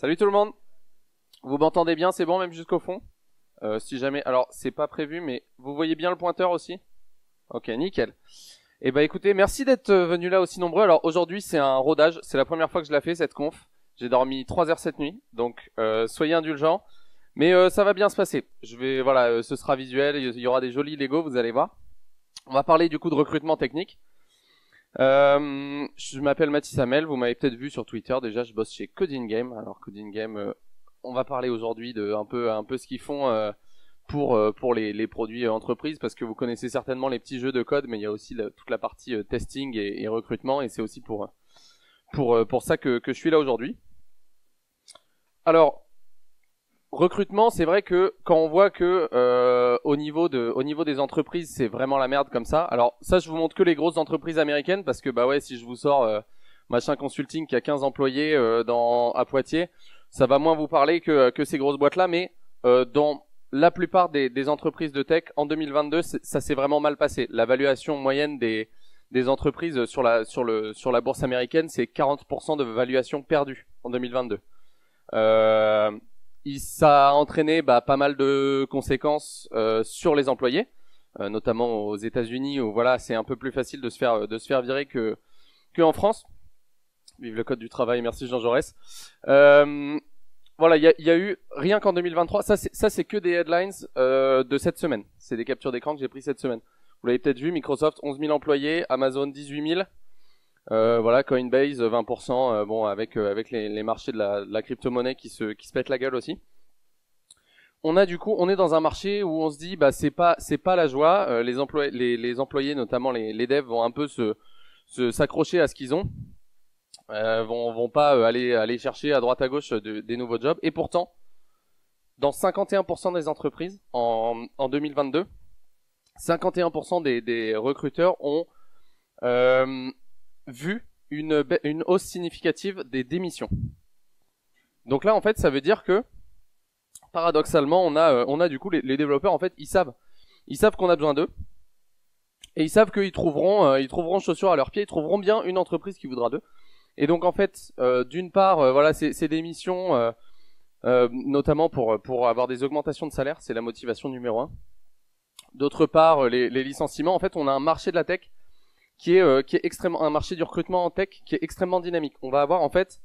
Salut tout le monde. Vous m'entendez bien, c'est bon même jusqu'au fond? Euh, Si jamais, alors c'est pas prévu, mais vous voyez bien le pointeur aussi? Ok, nickel. Eh ben écoutez, merci d'être euh, venu là aussi nombreux. Alors aujourd'hui c'est un rodage, c'est la première fois que je la fais cette conf. J'ai dormi 3 heures cette nuit, donc euh, soyez indulgents. Mais euh, ça va bien se passer. Je vais, voilà, euh, ce sera visuel, il y aura des jolis Lego, vous allez voir. On va parler du coup de recrutement technique. Euh, je m'appelle Mathis Hamel, vous m'avez peut-être vu sur Twitter. Déjà, je bosse chez Coding Game. Alors Coding Game, euh, on va parler aujourd'hui de un peu, un peu ce qu'ils font euh, pour euh, pour les, produits entreprises, parce que vous connaissez certainement les petits jeux de code, mais il y a aussi toute la partie testing et, recrutement, et c'est aussi pour pour pour ça que que je suis là aujourd'hui. Alors recrutement, c'est vrai que quand on voit que euh, au niveau de au niveau des entreprises, c'est vraiment la merde comme ça. Alors ça, je vous montre que les grosses entreprises américaines parce que bah ouais, si je vous sors euh, machin consulting qui a 15 employés euh, dans à Poitiers, ça va moins vous parler que que ces grosses boîtes là, mais euh, dans la plupart des, des entreprises de tech en 2022, c'est- ça s'est vraiment mal passé. La valuation moyenne des des entreprises sur la sur le sur la bourse américaine, c'est 40% de valuation perdue en 2022. Euh, il- ça a entraîné bah, pas mal de conséquences euh, sur les employés, euh, notamment aux États-Unis où voilà c'est un peu plus facile de se faire de se faire virer que que en France. Vive le code du travail, merci Jean Jaurès. Euh, voilà, il y a, y a eu rien qu'en 2023. Ça c'est ça c'est que des headlines euh, de cette semaine. C'est des captures d'écran que j'ai pris cette semaine. Vous l'avez peut-être vu, Microsoft 11 000 employés, Amazon 18 000. Euh, voilà, Coinbase 20%, euh, bon avec euh, avec les, les marchés de la, la crypto-monnaie qui se qui se pètent la gueule aussi. On a du coup, on est dans un marché où on se dit bah c'est pas c'est pas la joie. Euh, les employés les, les employés notamment les, les devs vont un peu se s'accrocher à ce qu'ils ont. Euh, vont vont pas euh, aller aller chercher à droite à gauche de- des nouveaux jobs et pourtant dans 51% des entreprises en en 2022, 51% des des recruteurs ont euh, vu une, hausse significative des démissions. Donc là, en fait, ça veut dire que, paradoxalement, on a, euh, on a du coup les, développeurs, en fait, ils savent, ils savent qu'on a besoin d'eux, et ils savent qu'ils trouveront, euh, ils trouveront chaussures à leurs pieds, ils trouveront bien une entreprise qui voudra d'eux. Et donc, en fait, euh, d'une part, voilà, ces, ces démissions, euh, euh, notamment pour pour avoir des augmentations de salaire, c'est la motivation numéro un. D'autre part, les licenciements, en fait, on a un marché de la tech qui est euh, qui est extrêmement un marché du recrutement en tech qui est extrêmement dynamique. On va avoir en fait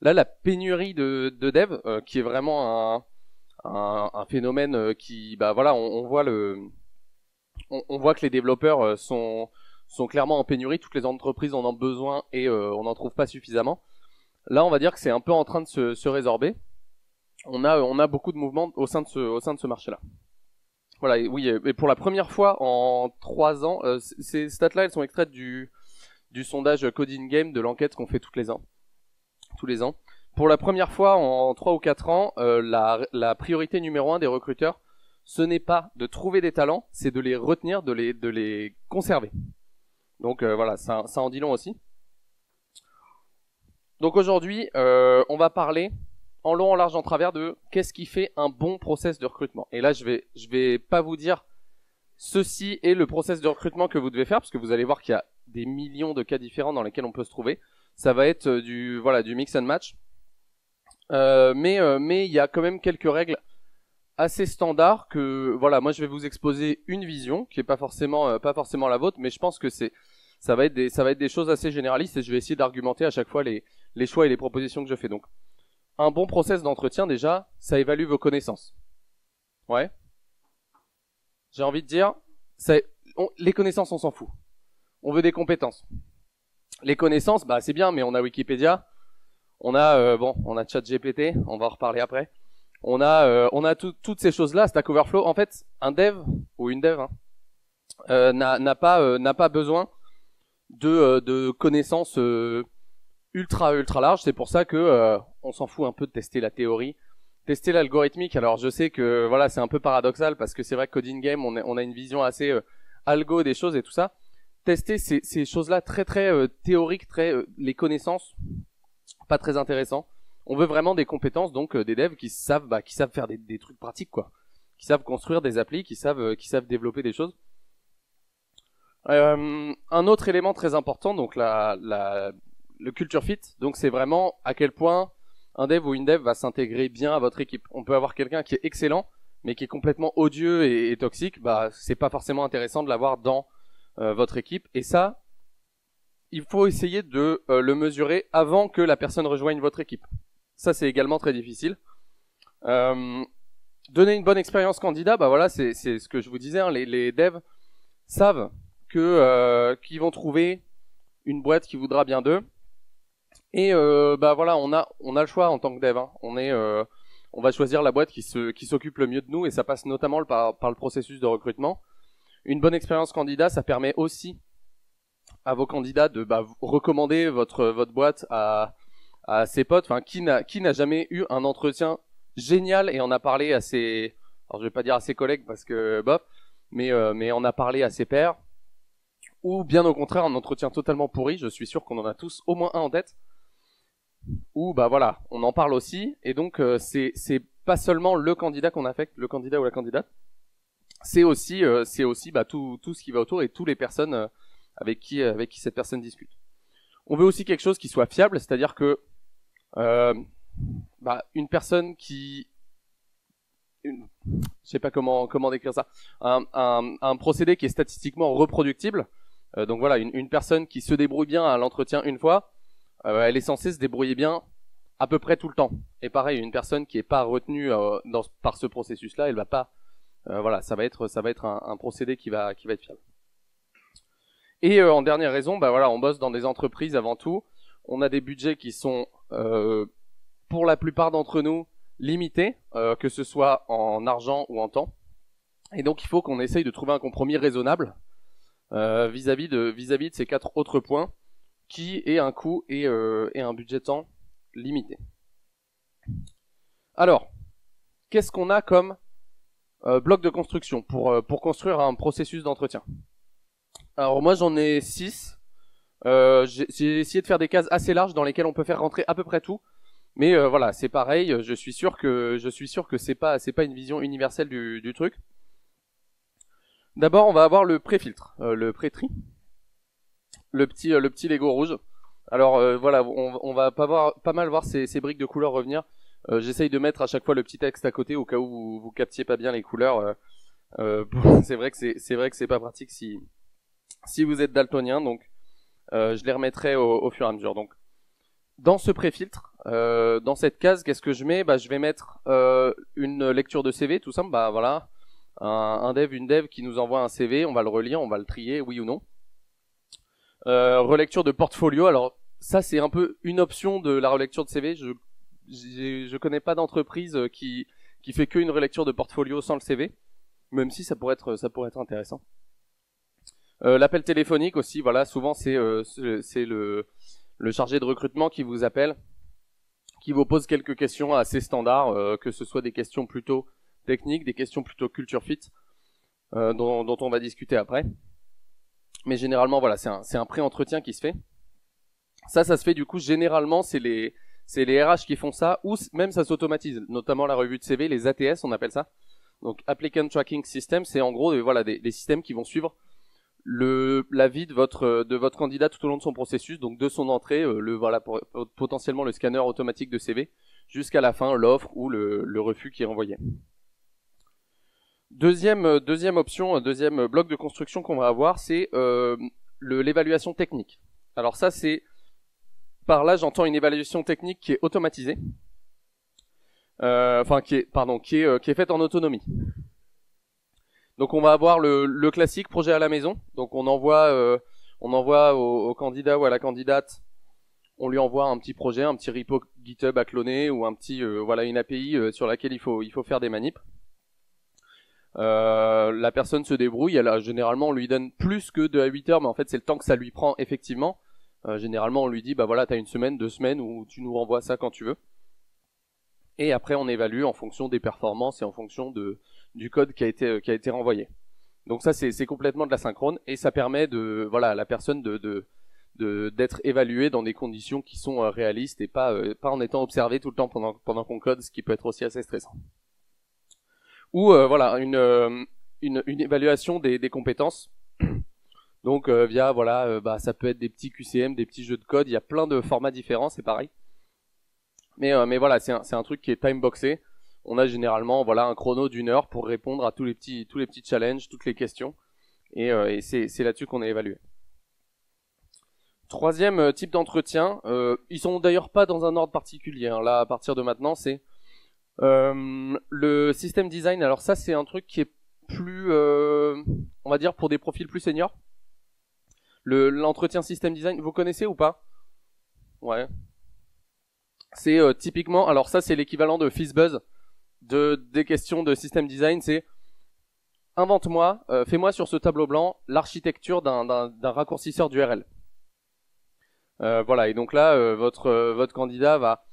là la pénurie de de dev euh, qui est vraiment un un, phénomène euh, qui bah voilà on, voit le on, voit que les développeurs sont sont clairement en pénurie. Toutes les entreprises en ont besoin et on n'en trouve pas suffisamment. Là, on va dire que c'est un peu en train de se, se résorber. On a on a beaucoup de mouvements au sein de ce au sein de ce marché-là. Voilà, oui, et pour la première fois en trois ans, euh, ces stats-là, elles sont extraites du, du sondage Coding Game de l'enquête qu'on fait tous les ans. Tous les ans. Pour la première fois en trois ou quatre ans, euh, la, la priorité numéro un des recruteurs, ce n'est pas de trouver des talents, c'est de les retenir, de les, de les conserver. Donc euh, voilà, ça, ça en dit long aussi. Donc aujourd'hui, euh, on va parler en long, en large, en travers de qu'est-ce qui fait un bon process de recrutement. Et là, je vais, je vais pas vous dire ceci est le process de recrutement que vous devez faire parce que vous allez voir qu'il y a des millions de cas différents dans lesquels on peut se trouver. Ça va être euh, du, voilà, du mix and match. Euh, mais, euh, mais il y a quand même quelques règles assez standards que, voilà, moi je vais vous exposer une vision qui est pas forcément, euh, pas forcément la vôtre, mais je pense que c'est, ça va être des, ça va être des choses assez généralistes et je vais essayer d'argumenter à chaque fois les, les choix et les propositions que je fais. Donc, un bon process d'entretien, déjà, ça évalue vos connaissances. Ouais. J'ai envie de dire, ça, les connaissances, on s'en fout. On veut des compétences. Les connaissances, bah c'est bien, mais on a Wikipédia, on a euh, bon, on a ChatGPT, on va en reparler après. On a, euh, on a tout- toutes ces choses-là, Stack Overflow. En fait, un dev ou une dev hein, euh, n'a pas, n'a pas besoin de, connaissances ultra ultra larges. C'est pour ça que euh, on s'en fout un peu de tester la théorie, tester l'algorithmique. Alors je sais que voilà, c'est un peu paradoxal parce que c'est vrai que coding game, on, est- on a une vision assez euh, algo des choses et tout ça. Tester ces, ces choses-là très très euh, théoriques, très euh, les connaissances, pas très intéressant. On veut vraiment des compétences, donc euh, des devs qui savent, bah, qui savent faire des, des trucs pratiques, quoi, qui savent construire des applis, qui savent, euh, qui savent développer des choses. Un autre élément très important, donc la, la, le culture fit, donc c'est vraiment à quel point un dev ou une dev va s'intégrer bien à votre équipe. On peut avoir quelqu'un qui est excellent, mais qui est complètement odieux et, toxique. Bah, c'est pas forcément intéressant de l'avoir dans euh, votre équipe. Et ça, il faut essayer de euh, le mesurer avant que la personne rejoigne votre équipe. Ça, c'est également très difficile. Euh, donner une bonne expérience candidat, bah voilà, c'est ce que je vous disais. Hein, les, les devs savent que qu'ils vont trouver une boîte qui voudra bien d'eux. Et euh, bah voilà, on a on a le choix en tant que dev. Hein. On est euh, on va choisir la boîte qui se qui s'occupe le mieux de nous et ça passe notamment par par le processus de recrutement. Une bonne expérience candidat, ça permet aussi à vos candidats de bah, recommander votre votre boîte à à ses potes. Enfin, qui n'a qui n'a jamais eu un entretien génial et en a parlé à ses alors je vais pas dire à ses collègues parce que bof, mais euh, mais on a parlé à ses pairs ou bien au contraire un entretien totalement pourri. Je suis sûr qu'on en a tous au moins un en tête. Ou bah voilà, on en parle aussi et donc euh, c'est c'est pas seulement le candidat qu'on affecte, le candidat ou la candidate. C'est aussi euh, c'est aussi bah tout tout ce qui va autour et toutes les personnes avec qui avec qui cette personne discute. On veut aussi quelque chose qui soit fiable, c'est-à-dire que bah, une personne qui une, je sais pas comment comment décrire ça, un, un, un procédé qui est statistiquement reproductible. Euh, donc voilà, une, une, personne qui se débrouille bien à l'entretien une fois, euh, elle est censée se débrouiller bien à peu près tout le temps. Et pareil, une personne qui est pas retenue euh, par ce processus-là, elle va pas, euh, voilà, ça va être ça va être un, procédé qui va être fiable. Et en dernière raison, bah voilà, on bosse dans des entreprises avant tout. On a des budgets qui sont pour la plupart d'entre nous limité, euh, que ce soit en argent ou en temps. Et donc il faut qu'on essaye de trouver un compromis raisonnable vis-à-vis de ces quatre autres points, qui est un coût et, euh, et un budget temps limité. Alors, qu'est-ce qu'on a comme bloc de construction pour pour construire un processus d'entretien? Alors moi j'en ai six. J'ai essayé de faire des cases assez larges dans lesquelles on peut faire rentrer à peu près tout. Mais euh, voilà, c'est pareil. Je suis sûr que je suis sûr que c'est pas c'est pas une vision universelle du, du truc. D'abord, on va avoir le pré-filtre, euh, le pré-tri, le petit euh, le petit Lego rouge. Alors voilà, on, on, va pas voir pas mal voir ces, ces briques de couleurs revenir. J'essaye de mettre à chaque fois le petit texte à côté au cas où vous, vous captiez pas bien les couleurs. c'est vrai que c'est vrai que c'est pas pratique si si vous êtes daltonien. Donc je les remettrai au, au fur et à mesure. Donc dans ce préfiltre, euh, dans cette case, qu'est-ce que je mets? Bah, Je vais mettre euh, une lecture de CV, tout simple. Bah voilà, un, un, dev, une dev qui nous envoie un CV, on va le relire, on va le trier, oui ou non. Euh, relecture de portfolio. Alors ça, c'est un peu une option de la relecture de CV. Je je connais pas d'entreprise qui qui fait qu'une relecture de portfolio sans le CV, même si ça pourrait être ça pourrait être intéressant. Euh, L'appel téléphonique aussi, voilà, souvent c'est euh, c'est le le chargé de recrutement qui vous appelle, qui vous pose quelques questions assez standards, euh, que ce soit des questions plutôt techniques, des questions plutôt culture fit, euh, dont, dont, on va discuter après. Mais généralement, voilà, c'est un, pré-entretien qui se fait. Ça, ça se fait du coup, généralement, c'est les, RH qui font ça, ou même ça s'automatise, notamment la revue de CV, les ATS, on appelle ça. Donc, Applicant Tracking System, c'est en gros, voilà, des, systèmes qui vont suivre le la vie de votre de votre candidat tout au long de son processus, donc de son entrée, euh, le voilà potentiellement le scanner automatique de CV jusqu'à la fin l'offre ou le, le, refus qui est envoyé. Deuxième euh, deuxième option, euh, deuxième bloc de construction qu'on va avoir, c'est euh, l'évaluation technique. Alors ça c'est par là j'entends une évaluation technique qui est automatisée, euh, enfin qui est pardon qui est qui est faite en autonomie. Donc on va avoir le, classique projet à la maison. Donc on envoie, euh, on envoie au, candidat ou à la candidate, on lui envoie un petit projet, un petit repo GitHub à cloner ou un petit, euh, voilà, une API euh, sur laquelle il faut, il faut faire des manips. La personne se débrouille. Elle a, généralement, on lui donne plus que 2 à 8 heures, mais en fait c'est le temps que ça lui prend effectivement. généralement, on lui dit, bah voilà, t'as une semaine, deux semaines où tu nous renvoies ça quand tu veux. Et après, on évalue en fonction des performances et en fonction de, du code qui a été euh, qui a été renvoyé. Donc ça c'est complètement de la synchrone et ça permet de voilà à la personne de, de d'être évaluée dans des conditions qui sont euh, réalistes et pas euh, pas en étant observé tout le temps pendant pendant qu'on code, ce qui peut être aussi assez stressant. Ou voilà une, une, une évaluation des, des compétences. Donc via voilà bah ça peut être des petits QCM, des petits jeux de code, il y a plein de formats différents, c'est pareil. Mais, euh, mais voilà, c'est un, un truc qui est time boxé. On a généralement voilà un chrono d'une heure pour répondre à tous les petits tous les petits challenges, toutes les questions. Et, euh, et c'est, là-dessus qu'on est évalué. Troisième euh, type d'entretien, euh, ils sont d'ailleurs pas dans un ordre particulier. hein. Là, à partir de maintenant, c'est euh, le système design. Alors ça, c'est un truc qui est plus, euh, on va dire, pour des profils plus seniors. Le l'entretien système design, vous connaissez ou pas? Ouais. C'est euh, typiquement, alors ça, c'est l'équivalent de Fizzbuzz de des questions de système design. C'est invente-moi, euh, fais-moi sur ce tableau blanc l'architecture d'un raccourcisseur d'URL. Euh, voilà, et donc là, votre votre candidat va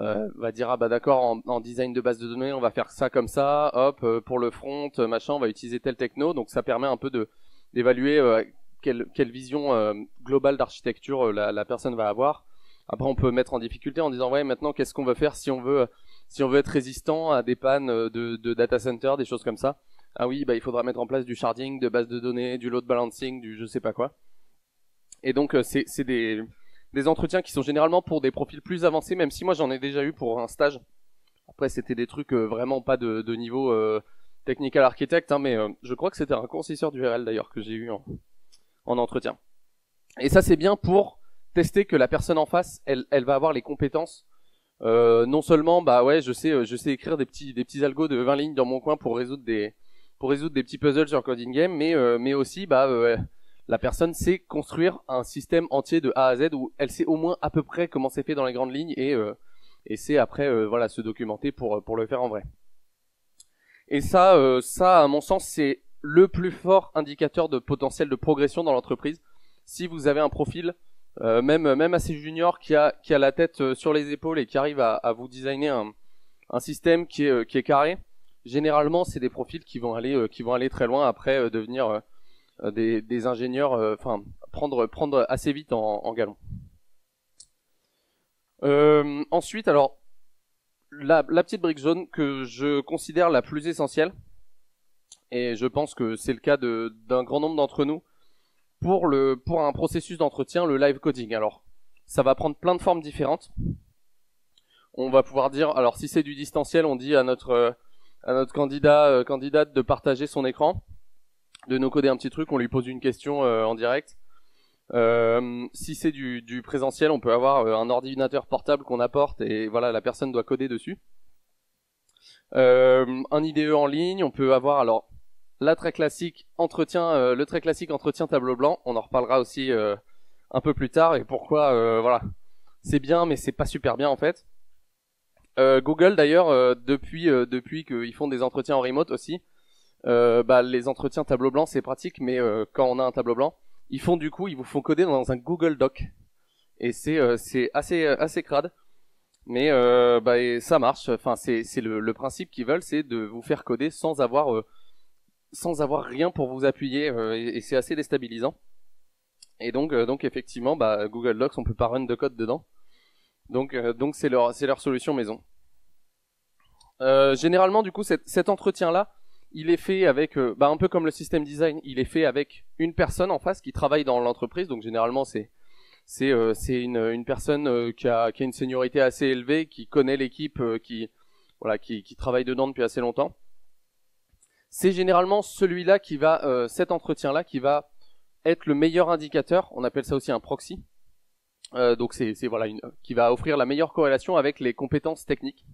euh, va dire ah bah d'accord en, en design de base de données on va faire ça comme ça, hop euh, pour le front euh, machin on va utiliser tel techno, donc ça permet un peu de d'évaluer euh, quelle quelle vision euh, globale d'architecture euh, la, la personne va avoir. Après on peut mettre en difficulté en disant ouais maintenant qu'est-ce qu'on veut faire si on veut si on veut être résistant à des pannes de, de data center, des choses comme ça. Ah oui bah il faudra mettre en place du sharding, de base de données, du load balancing, du je sais pas quoi. Et donc c'est c'est des des entretiens qui sont généralement pour des profils plus avancés, même si moi j'en ai déjà eu pour un stage. Après c'était des trucs euh, vraiment pas de, niveau euh, technical architect, hein, mais euh, je crois que c'était un concesseur d'URL d'ailleurs que j'ai eu en, en entretien. Et ça c'est bien pour tester que la personne en face, elle, va avoir les compétences. Euh, non seulement bah ouais je sais écrire des petits algos de 20 lignes dans mon coin pour résoudre des petits puzzles sur coding game mais mais aussi bah la personne sait construire un système entier de A à Z où elle sait au moins à peu près comment c'est fait dans les grandes lignes et euh, c'est après euh, voilà se documenter pour pour le faire en vrai. Et ça euh, ça à mon sens c'est le plus fort indicateur de potentiel de progression dans l'entreprise. Si vous avez un profil euh, même même assez junior qui a qui a la tête euh, sur les épaules et qui arrive à, à vous designer un un système qui est euh, qui est carré, généralement c'est des profils qui vont aller euh, qui vont aller très loin après euh, devenir euh, euh, des, des ingénieurs, euh, enfin prendre assez vite en, galon. Euh, ensuite, alors la, petite brique jaune que je considère la plus essentielle, et je pense que c'est le cas d'un grand nombre d'entre nous pour un processus d'entretien, le live coding. Alors ça va prendre plein de formes différentes. On va pouvoir dire, alors si c'est du distanciel, on dit à notre euh, candidat euh, candidate de partager son écran de nous coder un petit truc, on lui pose une question euh, en direct. Euh, si c'est du, du présentiel, on peut avoir euh, un ordinateur portable qu'on apporte et voilà, la personne doit coder dessus. Un IDE en ligne, on peut avoir alors la très classique entretien, euh, le très classique entretien tableau blanc. On en reparlera aussi un peu plus tard et pourquoi voilà, c'est bien mais c'est pas super bien en fait. Google d'ailleurs depuis depuis qu'ils font des entretiens en remote aussi, bah, les entretiens tableau blanc c'est pratique, mais euh, quand on a un tableau blanc, ils font du coup, ils vous font coder dans un Google Doc, et c'est euh, assez euh, assez crade, mais euh, bah, ça marche. Enfin c'est le, le principe qu'ils veulent, c'est de vous faire coder sans avoir euh, sans avoir rien pour vous appuyer, euh, et, c'est assez déstabilisant. Et donc euh, donc effectivement, bah, Google Docs, on peut pas run de code dedans, donc euh, donc c'est leur leur solution maison. Euh, généralement, du coup, cet, cet entretien-là, il est fait avec, euh, bah, un peu comme le système design, il est fait avec une personne en face qui travaille dans l'entreprise. Donc généralement, c'est c'est euh, une, une personne euh, qui a qui a une seniorité assez élevée, qui connaît l'équipe, euh, qui voilà, qui qui travaille dedans depuis assez longtemps. C'est généralement celui-là qui va, cet entretien-là, qui va être le meilleur indicateur. On appelle ça aussi un proxy. Euh, donc c'est voilà une, qui va offrir la meilleure corrélation avec les compétences techniques.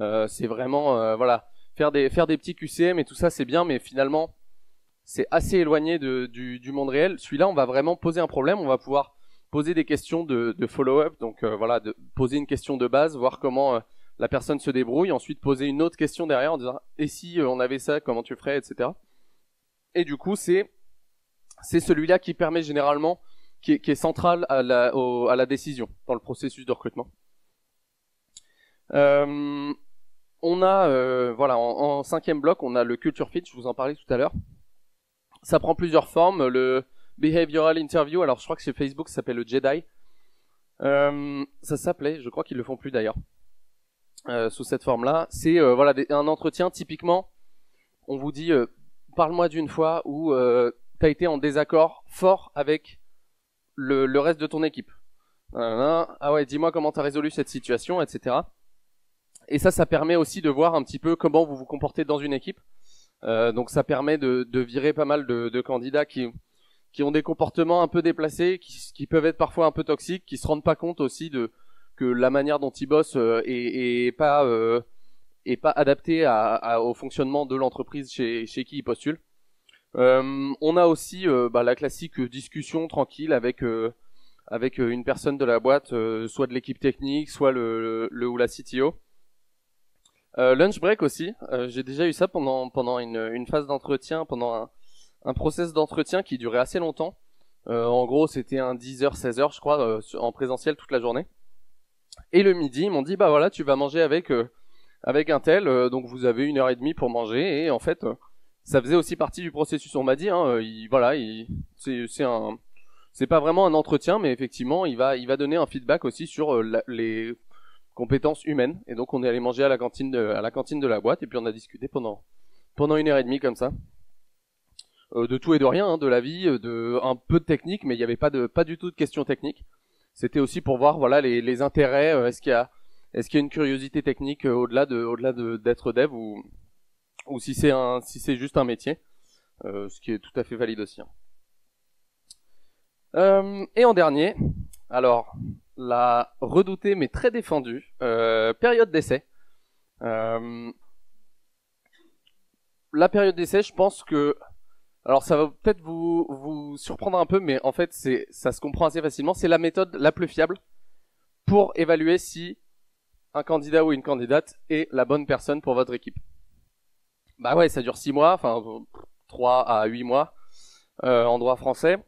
Euh, c'est vraiment euh, voilà faire des faire des petits QCM et tout ça c'est bien mais finalement c'est assez éloigné de, du, du monde réel. Celui-là on va vraiment poser un problème, on va pouvoir poser des questions de, de follow-up donc euh, voilà de poser une question de base, voir comment euh, la personne se débrouille, ensuite poser une autre question derrière en disant et si euh, on avait ça comment tu ferais etc. Et du coup c'est c'est celui-là qui permet généralement qui est, qui est central à la, au- à la décision dans le processus de recrutement. On a, euh, voilà, en, cinquième bloc, on a le culture fit. Je vous en parlais tout à l'heure. Ça prend plusieurs formes. Le behavioral interview. Alors, je crois que chez Facebook, ça s'appelle le Jedi. Euh, ça s'appelait. Je crois qu'ils le font plus d'ailleurs. Euh, sous cette forme-là, c'est voilà un entretien typiquement. On vous dit, parle-moi d'une fois où t'as été en désaccord fort avec le, le reste de ton équipe. Ah ouais, dis-moi comment t'as résolu cette situation, etc. Et ça, ça permet aussi de voir un petit peu comment vous vous comportez dans une équipe. Euh, donc ça permet de, de, virer pas mal de, de, candidats qui, qui ont des comportements un peu déplacés, qui, qui, peuvent être parfois un peu toxiques, qui se rendent pas compte aussi de que la manière dont ils bossent euh, est, est, pas euh, est pas adaptée à, à, au fonctionnement de l'entreprise chez, chez qui ils postulent. Euh, on a aussi euh, bah, la classique discussion tranquille avec avec une personne de la boîte, soit de l'équipe technique, soit le, le, ou la CTO. Euh, lunch break aussi. Euh, j'ai déjà eu ça pendant pendant une, une phase d'entretien, pendant un, un process d'entretien qui durait assez longtemps. Euh, en gros, c'était un 10h, 16h, je crois, euh, en présentiel toute la journée. Et le midi, ils m'ont dit, bah voilà, tu vas manger avec euh, avec un tel, donc vous avez une heure et demie pour manger. Et en fait, ça faisait aussi partie du processus. On m'a dit, hein, il, voilà, il, c'est c'est un c'est pas vraiment un entretien, mais effectivement, il va il va donner un feedback aussi sur les compétences humaines. Et donc on est allé manger à la cantine de, à la cantine de la boîte et puis on a discuté pendant pendant une heure et demie comme ça. Euh, de tout et de rien, hein, de la vie, euh, de un peu de technique, mais il n'y avait pas de pas du tout de questions techniques. C'était aussi pour voir voilà les, les intérêts. Euh, est-ce qu'il y a est-ce qu'il y a une curiosité technique au-delà de au-delà de d'être dev ou ou si c'est un si c'est juste un métier, ce qui est tout à fait valide aussi. Hein. et en dernier, alors la redoutée mais très défendue euh, période d'essai. Euh, la période d'essai, je pense que alors ça va peut-être vous vous surprendre un peu, mais en fait ça se comprend assez facilement. C'est la méthode la plus fiable pour évaluer si un candidat ou une candidate est la bonne personne pour votre équipe. Bah ouais, ça dure 6 mois, enfin 3 à 8 mois euh, en droit français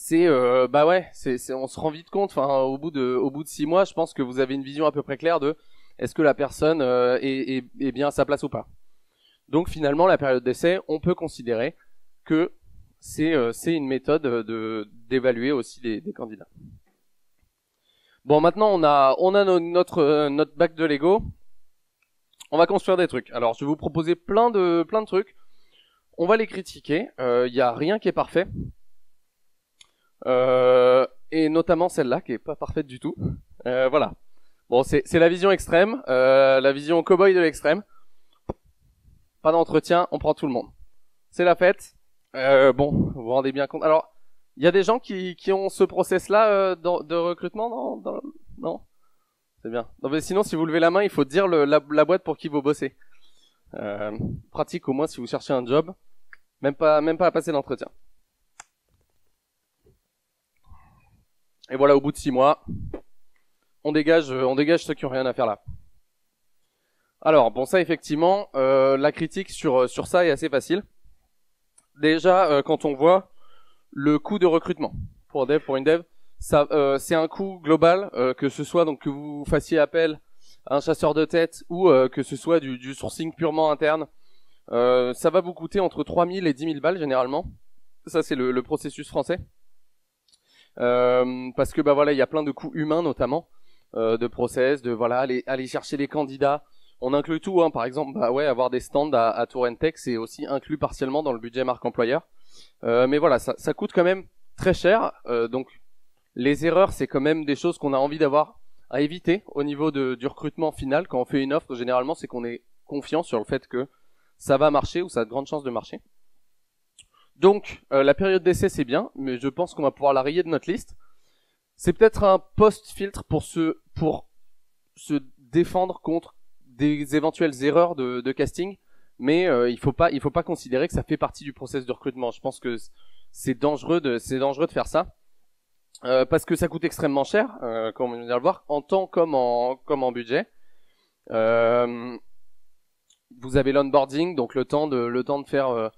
c'est euh, bah ouais, c'est on se rend vite compte. Enfin, au bout de au bout de six mois, je pense que vous avez une vision à peu près claire de est-ce que la personne euh, est, est, bien à sa place ou pas. Donc finalement, la période d'essai, on peut considérer que c'est euh, une méthode de d'évaluer aussi des, des, candidats. Bon, maintenant on a on a notre notre bac de Lego. On va construire des trucs. Alors, je vais vous proposer plein de plein de trucs. On va les critiquer. Il y a rien qui est parfait. Euh, et notamment celle-là qui est pas parfaite du tout. Euh, voilà. Bon, c'est la vision extrême, euh, la vision cowboy de l'extrême. Pas d'entretien, on prend tout le monde. C'est la fête. Bon, vous vous rendez bien compte. Alors, il y a des gens qui, qui ont ce process-là euh, de recrutement, non Non? C'est bien. Non, mais sinon, si vous levez la main, il faut dire le, la, la, boîte pour qui vous bossez. Euh, pratique au moins si vous cherchez un job. Même pas, même pas à passer l'entretien. Et voilà, au bout de six mois, on dégage, on dégage ceux qui ont rien à faire là. Alors, bon, ça effectivement, euh, la critique sur sur ça est assez facile. Déjà, euh, quand on voit le coût de recrutement pour un dev, pour une dev, ça, euh, c'est un coût global, que ce soit donc que vous fassiez appel à un chasseur de tête ou que ce soit du, du sourcing purement interne. ça va vous coûter entre 3000 et 10 000 balles généralement. Ça, c'est le, le processus français. Euh, parce que bah voilà, il y a plein de coûts humains notamment, euh, de process, de voilà aller, aller chercher les candidats. On inclut tout, hein, par exemple, bah ouais, avoir des stands à, à Tech, c'est aussi inclus partiellement dans le budget marque employeur. Euh, mais voilà, ça, ça, coûte quand même très cher. Donc les erreurs, c'est quand même des choses qu'on a envie d'avoir à éviter au niveau de, du recrutement final. Quand on fait une offre, généralement, c'est qu'on est confiant sur le fait que ça va marcher ou ça a de grandes chances de marcher. Donc, euh, la période d'essai, c'est bien, mais je pense qu'on va pouvoir la rayer de notre liste. C'est peut-être un post-filtre pour se, pour se défendre contre des éventuelles erreurs de, de casting, mais euh, il faut pas, il faut pas considérer que ça fait partie du process de recrutement. Je pense que c'est dangereux de, c'est dangereux de faire ça. Euh, parce que ça coûte extrêmement cher, comme on vient de le voir, en temps comme en, comme en budget. vous avez l'onboarding, donc le temps de, le temps de faire euh,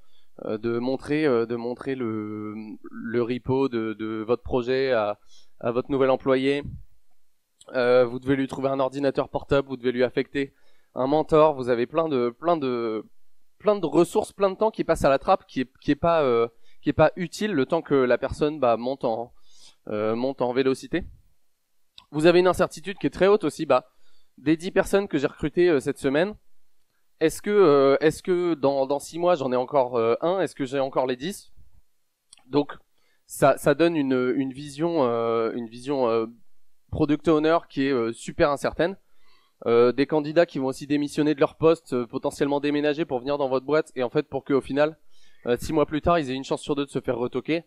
de montrer euh, de montrer le, le repo de, de votre projet à, à votre nouvel employé. Euh, vous devez lui trouver un ordinateur portable, vous devez lui affecter un mentor. Vous avez plein de plein de plein de ressources, plein de temps qui passe à la trappe, qui est qui est pas euh, qui est pas utile le temps que la personne bah, monte en euh, monte en vélocité. Vous avez une incertitude qui est très haute aussi. Bah, des 10 personnes que j'ai recrutées cette semaine, est-ce que, euh, est-ce que dans, dans six mois j'en ai encore euh, un? Est-ce que j'ai encore les 10 Donc ça, donne une, vision, une vision product owner qui est super incertaine. des candidats qui vont aussi démissionner de leur poste, potentiellement déménager pour venir dans votre boîte, et en fait pour qu'au final, six mois plus tard, ils aient une chance sur deux de se faire retoquer.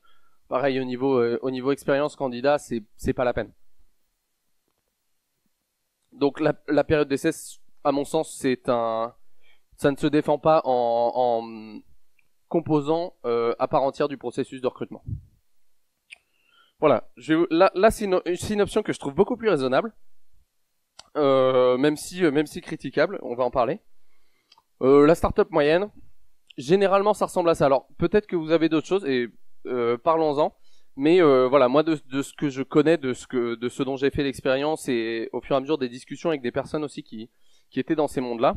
Pareil au niveau au niveau expérience candidat, c'est c'est pas la peine. Donc la, la période d'essai, à mon sens, c'est un, ça ne se défend pas en, composant euh, à part entière du processus de recrutement. Voilà, là, c'est une, option que je trouve beaucoup plus raisonnable, euh, même si même si critiquable, on va en parler. Euh, la startup moyenne, généralement ça ressemble à ça. Alors peut-être que vous avez d'autres choses et euh, parlons-en. Mais euh, voilà, moi de, de, ce que je connais, de ce que de ce dont j'ai fait l'expérience et au fur et à mesure des discussions avec des personnes aussi qui qui étaient dans ces mondes-là.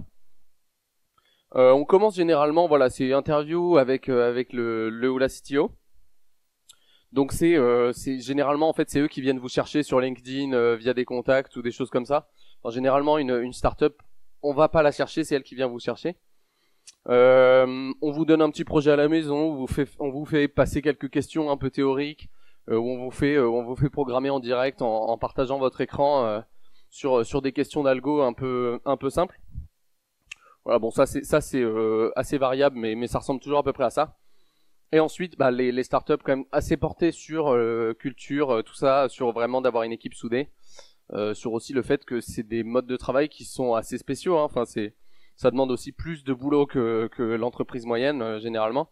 Euh, on commence généralement, voilà, c'est interview avec euh, avec le le ou la CTO. Donc c'est euh, c'est généralement en fait c'est eux qui viennent vous chercher sur LinkedIn via des contacts ou des choses comme ça. généralement une une startup, on va pas la chercher, c'est elle qui vient vous chercher. On vous donne un petit projet à la maison, on vous fait, passer quelques questions un peu théoriques, où on vous fait, on vous fait programmer en direct en, partageant votre écran sur sur des questions d'algo un peu un peu simples. Voilà, bon ça c'est ça c'est assez variable, mais ça ressemble toujours à peu près à ça. Et ensuite, bah, les, les startups quand même assez portées sur culture, tout ça, sur vraiment d'avoir une équipe soudée, sur aussi le fait que c'est des modes de travail qui sont assez spéciaux. Hein. Enfin, c'est ça demande aussi plus de boulot que, l'entreprise moyenne euh, généralement.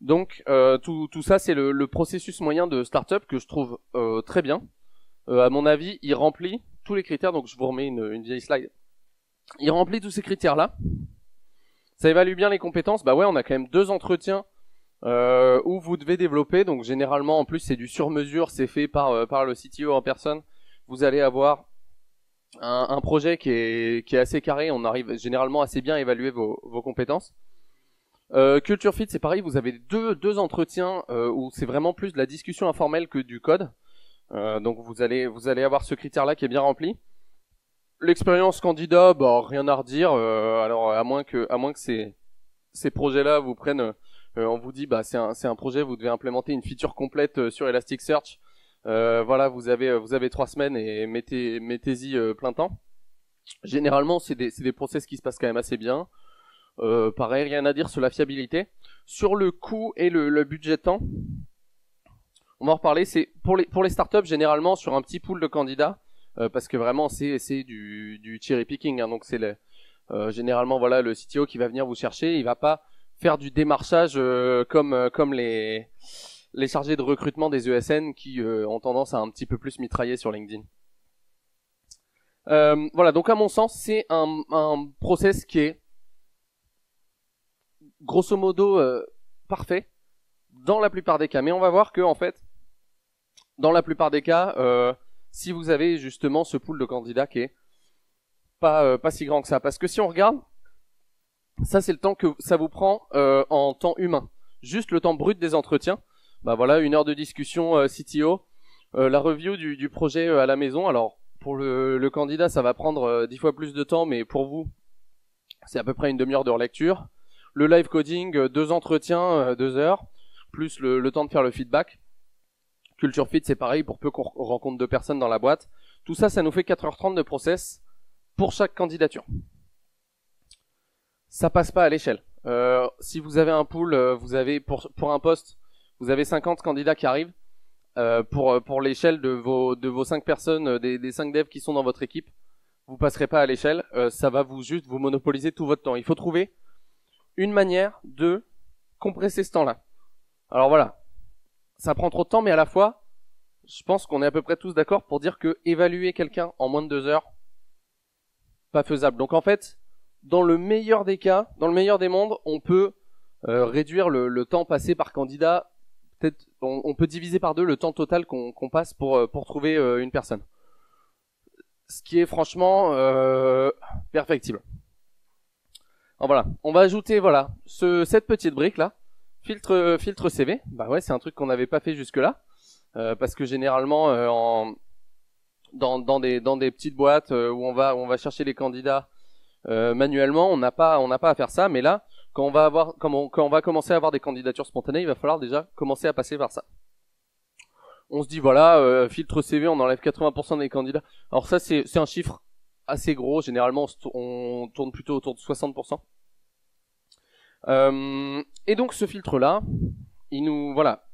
Donc euh, tout, ça c'est le, processus moyen de startup que je trouve euh, très bien. à mon avis, il remplit tous les critères. Donc je vous remets une, une vieille slide. Il remplit tous ces critères là. Ça évalue bien les compétences. Bah ouais, on a quand même deux entretiens euh, où vous devez développer. Donc généralement, en plus, c'est du sur-mesure, c'est fait par par le CTO en personne. Vous allez avoir un, projet qui est, qui est assez carré, on arrive généralement assez bien à évaluer vos, vos compétences. Euh, Culture Fit, c'est pareil, vous avez deux, deux entretiens euh, où c'est vraiment plus de la discussion informelle que du code. Euh, donc vous allez, vous allez avoir ce critère-là qui est bien rempli. L'expérience candidat, bah rien à redire. Euh, alors à moins que, ces, projets-là vous prennent, euh, on vous dit bah c'est un, projet, vous devez implémenter une feature complète sur Elasticsearch euh, voilà, vous avez euh, trois semaines et mettez mettez-y euh, plein temps. Généralement, c'est des c'est process qui se passent quand même assez bien. Euh, pareil, rien à dire sur la fiabilité. Sur le coût et le, le budget temps, on va en reparler. C'est pour les pour les startups généralement sur un petit pool de candidats parce que vraiment c'est c'est du du cherry picking. Hein, donc c'est le généralement voilà le CTO qui va venir vous chercher. Il va pas faire du démarchage comme comme les les chargés de recrutement des ESN qui euh, ont tendance à un petit peu plus mitrailler sur LinkedIn. Euh, voilà, donc à mon sens, c'est un, un, process qui est grosso modo euh, parfait dans la plupart des cas. Mais on va voir que en fait, dans la plupart des cas, si vous avez justement ce pool de candidats qui est pas pas si grand que ça, parce que si on regarde, ça c'est le temps que ça vous prend en temps humain, juste le temps brut des entretiens bah voilà, une heure de discussion euh, CTO, euh, la review du, du projet euh, à la maison. Alors pour le, candidat, ça va prendre dix fois plus de temps, mais pour vous, c'est à peu près une demi-heure de lecture. Le live coding, deux entretiens, deux heures, plus le, temps de faire le feedback. Culture Fit, c'est pareil, pour peu qu'on rencontre deux personnes dans la boîte. Tout ça, ça nous fait 4h30 de process pour chaque candidature. Ça passe pas à l'échelle. Euh, si vous avez un pool, vous avez pour, pour un poste, vous avez 50 candidats qui arrivent euh, pour euh, pour l'échelle de vos de vos 5 personnes, euh, des, des 5 devs qui sont dans votre équipe. Vous passerez pas à l'échelle, ça va vous juste vous monopoliser tout votre temps. Il faut trouver une manière de compresser ce temps-là. Alors voilà, ça prend trop de temps, mais à la fois, je pense qu'on est à peu près tous d'accord pour dire que évaluer quelqu'un en moins de deux heures, pas faisable. Donc en fait, dans le meilleur des cas, dans le meilleur des mondes, on peut réduire le, temps passé par candidat on, peut diviser par deux le temps total qu'on passe pour euh, pour trouver euh, une personne. Ce qui est franchement euh, perfectible. voilà, on va ajouter voilà ce, cette petite brique là, filtre filtre CV. Bah ouais, c'est un truc qu'on n'avait pas fait jusque là parce que généralement en dans, des petites boîtes où on va chercher les candidats manuellement, on n'a pas à faire ça, mais là quand on va commencer à avoir des candidatures spontanées, il va falloir déjà commencer à passer par ça. on se dit voilà, euh, filtre CV, on enlève 80% des candidats. Alors ça, c'est un chiffre assez gros. Généralement, on tourne plutôt autour de 60%. Euh, et donc ce filtre-là, il nous voilà,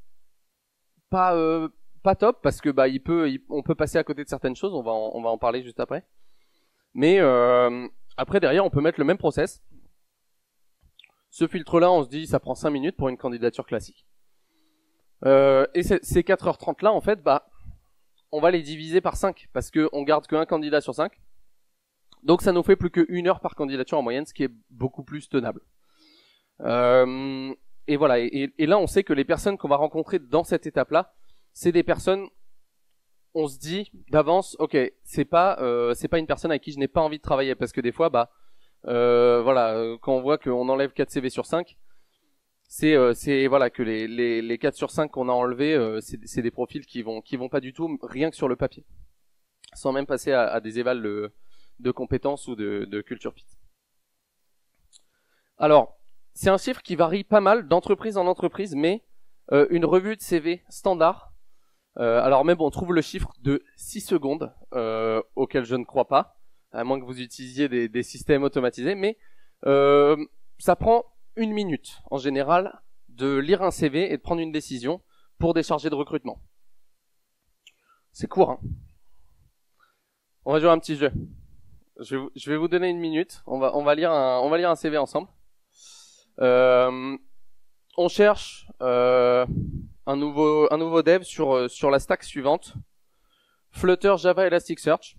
pas euh, pas top parce que bah il peut, il- on peut passer à côté de certaines choses. On va en, on va en parler juste après. Mais euh, après derrière, on peut mettre le même process. Ce filtre-là, on se dit, ça prend 5 minutes pour une candidature classique. Euh, et ces ces 4h30 là, en fait, bah, on va les diviser par 5 parce que on garde qu'un candidat sur 5. Donc ça nous fait plus que une heure par candidature en moyenne, ce qui est beaucoup plus tenable. Euh, et voilà. Et, là, on sait que les personnes qu'on va rencontrer dans cette étape-là, c'est des personnes. On se dit d'avance, ok, c'est pas, euh, c'est pas une personne avec qui je n'ai pas envie de travailler parce que des fois, bah, euh, voilà, quand on voit qu'on enlève 4 CV sur 5, c'est euh, c'est voilà que les, les, les 4 sur 5 qu'on a enlevés, euh, c'est des profils qui vont qui vont pas du tout rien que sur le papier, sans même passer à, des évals de, de compétences ou de, de culture fit. Alors, c'est un chiffre qui varie pas mal d'entreprise en entreprise, mais euh, une revue de CV standard. euh, alors même on trouve le chiffre de 6 secondes, euh, auquel je ne crois pas à moins que vous utilisiez des, systèmes automatisés, mais euh, ça prend une minute en général de lire un CV et de prendre une décision pour des chargés de recrutement. C'est court. Hein on va jouer un petit jeu. Je vais, vous, je vais vous donner une minute. On va, on va lire un, on va lire un CV ensemble. Euh, on cherche euh, un nouveau, un nouveau dev sur euh, sur la stack suivante Flutter, Java, Elasticsearch.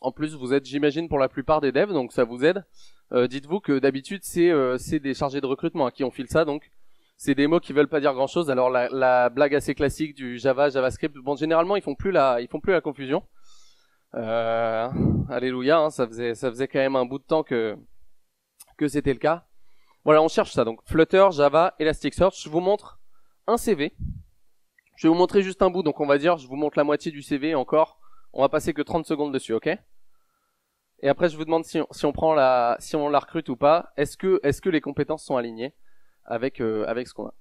En plus, vous êtes, j'imagine, pour la plupart des devs, donc ça vous aide. Euh, Dites-vous que d'habitude, c'est euh, des chargés de recrutement à qui on file ça, donc c'est des mots qui veulent pas dire grand-chose. Alors la, la blague assez classique du Java, JavaScript, bon, généralement, ils font plus la, ils font plus la confusion. Euh, alléluia, hein, ça faisait, ça faisait quand même un bout de temps que que c'était le cas. Voilà, on cherche ça. Donc Flutter, Java, Elasticsearch. Je vous montre un CV. Je vais vous montrer juste un bout. Donc on va dire, je vous montre la moitié du CV encore. On va passer que 30 secondes dessus, ok? Et après, je vous demande si on, prend la, si on la recrute ou pas. Est-ce que, est-ce que les compétences sont alignées avec, euh, avec ce qu'on a?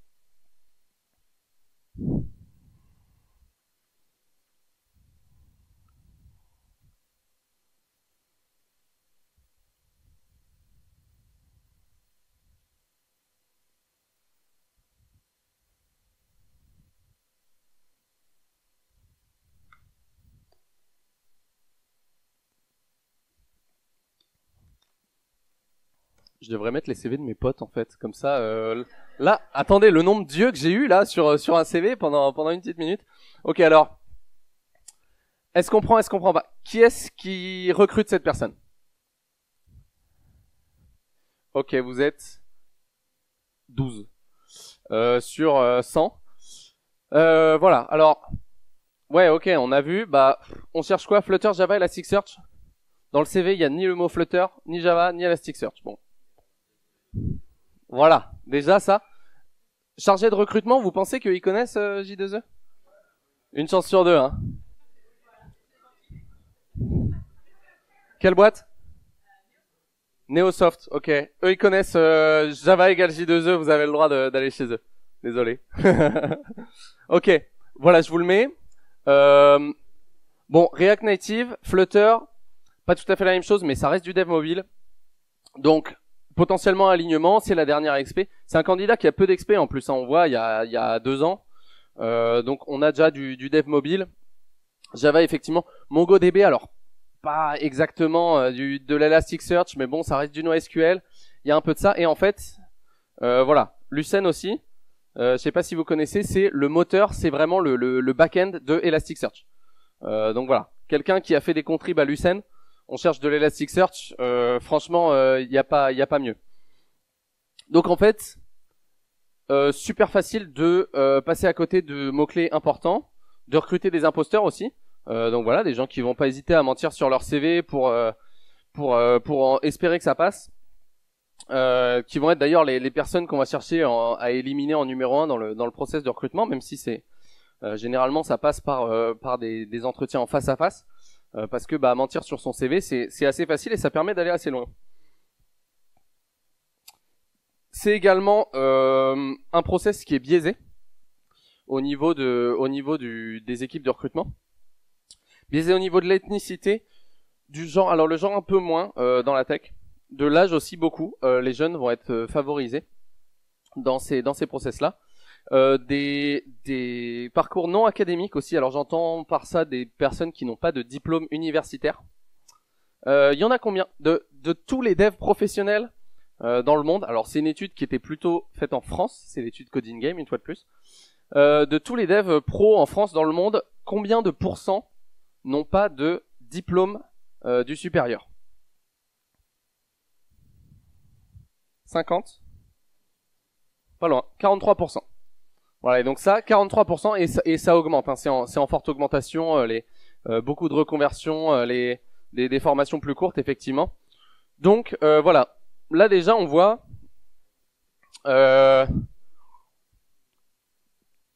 Je devrais mettre les CV de mes potes en fait, comme ça. Euh, là, attendez, le nombre d'yeux que j'ai eu là sur sur un CV pendant pendant une petite minute. Ok, alors, est-ce qu'on prend, est-ce qu'on prend pas? Qui est-ce qui recrute cette personne? Ok, vous êtes 12 euh, sur euh, 100. Euh, voilà. Alors, ouais, ok, on a vu. Bah, on cherche quoi? Flutter, Java, Elasticsearch? Dans le CV, il y a ni le mot Flutter, ni Java, ni Elasticsearch. Bon. Voilà, déjà ça. Chargé de recrutement, vous pensez qu'ils connaissent euh, J2E Une chance sur deux, hein. Quelle boîte? Neosoft, ok. Eux, ils connaissent euh, Java égale J2E, vous avez le droit d'aller chez eux. Désolé. ok, voilà, je vous le mets. Euh, bon, React Native, Flutter, pas tout à fait la même chose, mais ça reste du dev mobile. Donc, potentiellement alignement, c'est la dernière XP. C'est un candidat qui a peu d'XP en plus, hein, on voit, il y a, il y a deux ans. Euh, donc, on a déjà du, du dev mobile. Java, effectivement. MongoDB, alors, pas exactement euh, du, de l'Elasticsearch, mais bon, ça reste du NoSQL. Il y a un peu de ça. Et en fait, euh, voilà, Lucene aussi. Euh, je sais pas si vous connaissez, c'est le moteur, c'est vraiment le, le, le back-end de Elasticsearch. Euh, donc voilà, quelqu'un qui a fait des contribs à Lucene, on cherche de l'Elasticsearch, euh, franchement, il n'y a pas, il a pas mieux. Donc en fait, euh, super facile de euh, passer à côté de mots clés importants, de recruter des imposteurs aussi. Euh, donc voilà, des gens qui vont pas hésiter à mentir sur leur CV pour euh, pour euh, pour espérer que ça passe. Euh, qui vont être d'ailleurs les, les personnes qu'on va chercher en- à éliminer en numéro un dans le dans le process de recrutement, même si c'est euh, généralement ça passe par euh, par des, des entretiens en face à face, euh, parce que bah mentir sur son CV c'est assez facile et ça permet d'aller assez loin. C'est également euh, un process qui est biaisé. au niveau de, au niveau du, des équipes de recrutement. Biaisé au niveau de l'ethnicité, du genre, alors le genre un peu moins dans la tech, de l'âge aussi beaucoup. les jeunes vont être favorisés dans ces dans ces process là. Euh, des, des parcours non académiques aussi. Alors j'entends par ça des personnes qui n'ont pas de diplôme universitaire. Il euh, y en a combien de, de tous les devs professionnels euh, dans le monde? Alors c'est une étude qui était plutôt faite en France, c'est l'étude Coding Game une fois de plus. Euh, de tous les devs pro en France dans le monde, combien de pourcents n'ont pas de diplôme euh, du supérieur? 50 Pas loin, 43%. Voilà, et donc ça, 43%, et ça, et ça augmente, hein, c'est en, en, forte augmentation, euh, les, euh, beaucoup de reconversions, euh, les, des, formations plus courtes, effectivement. Donc voilà, là déjà on voit... il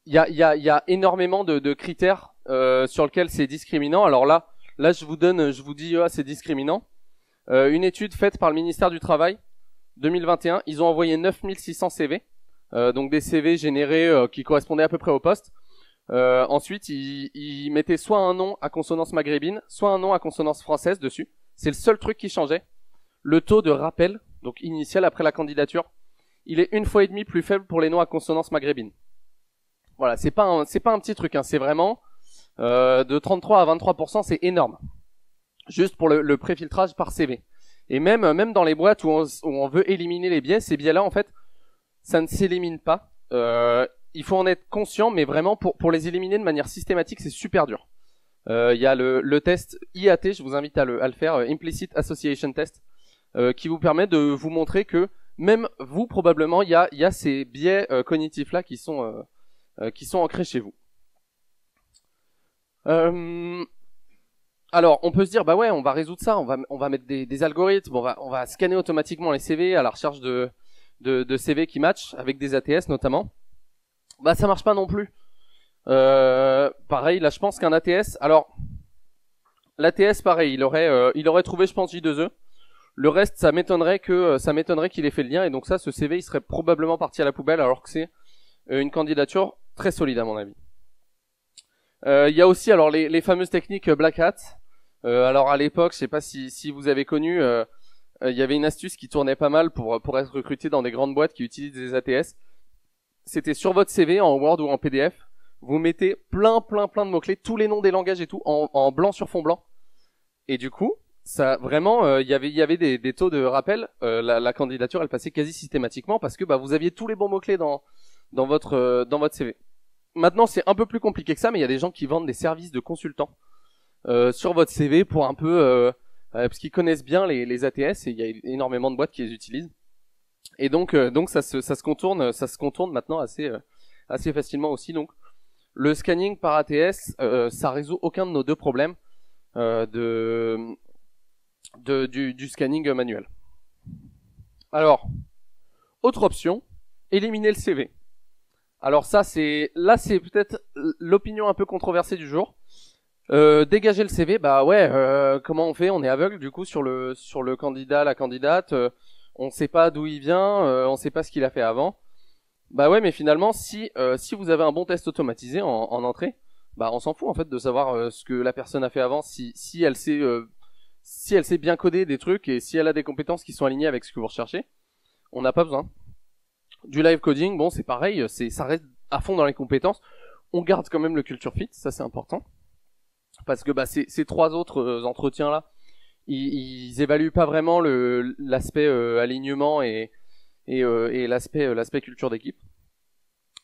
y a, y, a, y a, énormément de, de critères sur lesquels c'est discriminant. Alors là, là je vous donne, je vous dis, ah, c'est discriminant. une étude faite par le ministère du Travail, 2021, ils ont envoyé 9600 CV. Euh, donc des CV générés euh, qui correspondaient à peu près au poste. Euh, ensuite, il, il mettait soit un nom à consonance maghrébine, soit un nom à consonance française dessus. C'est le seul truc qui changeait. Le taux de rappel, donc initial après la candidature, il est une fois et demi plus faible pour les noms à consonance maghrébine. Voilà, c'est pas c'est pas un petit truc, hein, c'est vraiment euh, de 33 à 23% c'est énorme. Juste pour le, le préfiltrage par CV. Et même même dans les boîtes où on, où on veut éliminer les biais, ces biais-là en fait, ça ne s'élimine pas. Euh, il faut en être conscient, mais vraiment pour, pour les éliminer de manière systématique, c'est super dur. Euh, il y a le, le, test IAT, je vous invite à le, à le faire, euh, Implicit Association Test, qui vous permet de vous montrer que même vous probablement il y a, y a ces biais cognitifs là qui sont qui sont ancrés chez vous. alors, on peut se dire, bah ouais, on va résoudre ça, on va, on va mettre des, des algorithmes, on va, on va scanner automatiquement les CV à la recherche de, de, CV qui matchent avec des ATS notamment, bah ça marche pas non plus. Euh, pareil, là je pense qu'un ATS, alors l'ATS pareil, il aurait euh, il aurait trouvé je pense J2E. Le reste, ça m'étonnerait que euh, ça m'étonnerait qu'il ait fait le lien et donc ça, ce CV, il serait probablement parti à la poubelle alors que c'est une candidature très solide à mon avis. Il y a aussi alors les, les fameuses techniques Black Hat. alors à l'époque, je sais pas si, si vous avez connu, il euh, y avait une astuce qui tournait pas mal pour, pour être recruté dans des grandes boîtes qui utilisent des ATS. C'était sur votre CV en Word ou en PDF. Vous mettez plein, plein, plein de mots-clés, tous les noms des langages et tout, en, en blanc sur fond blanc. Et du coup, ça vraiment, il euh, y avait, il y avait des, des, taux de rappel. Euh, la, la, candidature, elle passait quasi systématiquement parce que bah, vous aviez tous les bons mots-clés dans, dans, votre, dans votre CV. Maintenant, c'est un peu plus compliqué que ça, mais il y a des gens qui vendent des services de consultants sur votre CV pour un peu euh, parce qu'ils connaissent bien les, les, ATS et il y a énormément de boîtes qui les utilisent. Et donc, euh, donc ça se, ça se contourne, ça se contourne maintenant assez, euh, assez facilement aussi. Donc, le scanning par ATS, ça résout aucun de nos deux problèmes de, de du, du scanning manuel. Alors, autre option, éliminer le CV. Alors ça, c'est là, c'est peut-être l'opinion un peu controversée du jour. Euh, dégager le CV, bah ouais, euh, comment on fait? On est aveugle du coup sur le sur le candidat, la candidate. Euh, on sait pas d'où il vient, euh, on sait pas ce qu'il a fait avant. Bah ouais, mais finalement, si si vous avez un bon test automatisé en, en entrée, bah on s'en fout en fait de savoir ce que la personne a fait avant, si si elle sait si elle sait bien coder des trucs et si elle a des compétences qui sont alignées avec ce que vous recherchez, on n'a pas besoin. Du live coding, bon c'est pareil, c'est ça reste à fond dans les compétences. On garde quand même le culture fit, ça c'est important parce que bah, ces, trois autres euh, entretiens là, ils, ils, évaluent pas vraiment l'aspect euh, alignement et euh, l'aspect culture d'équipe.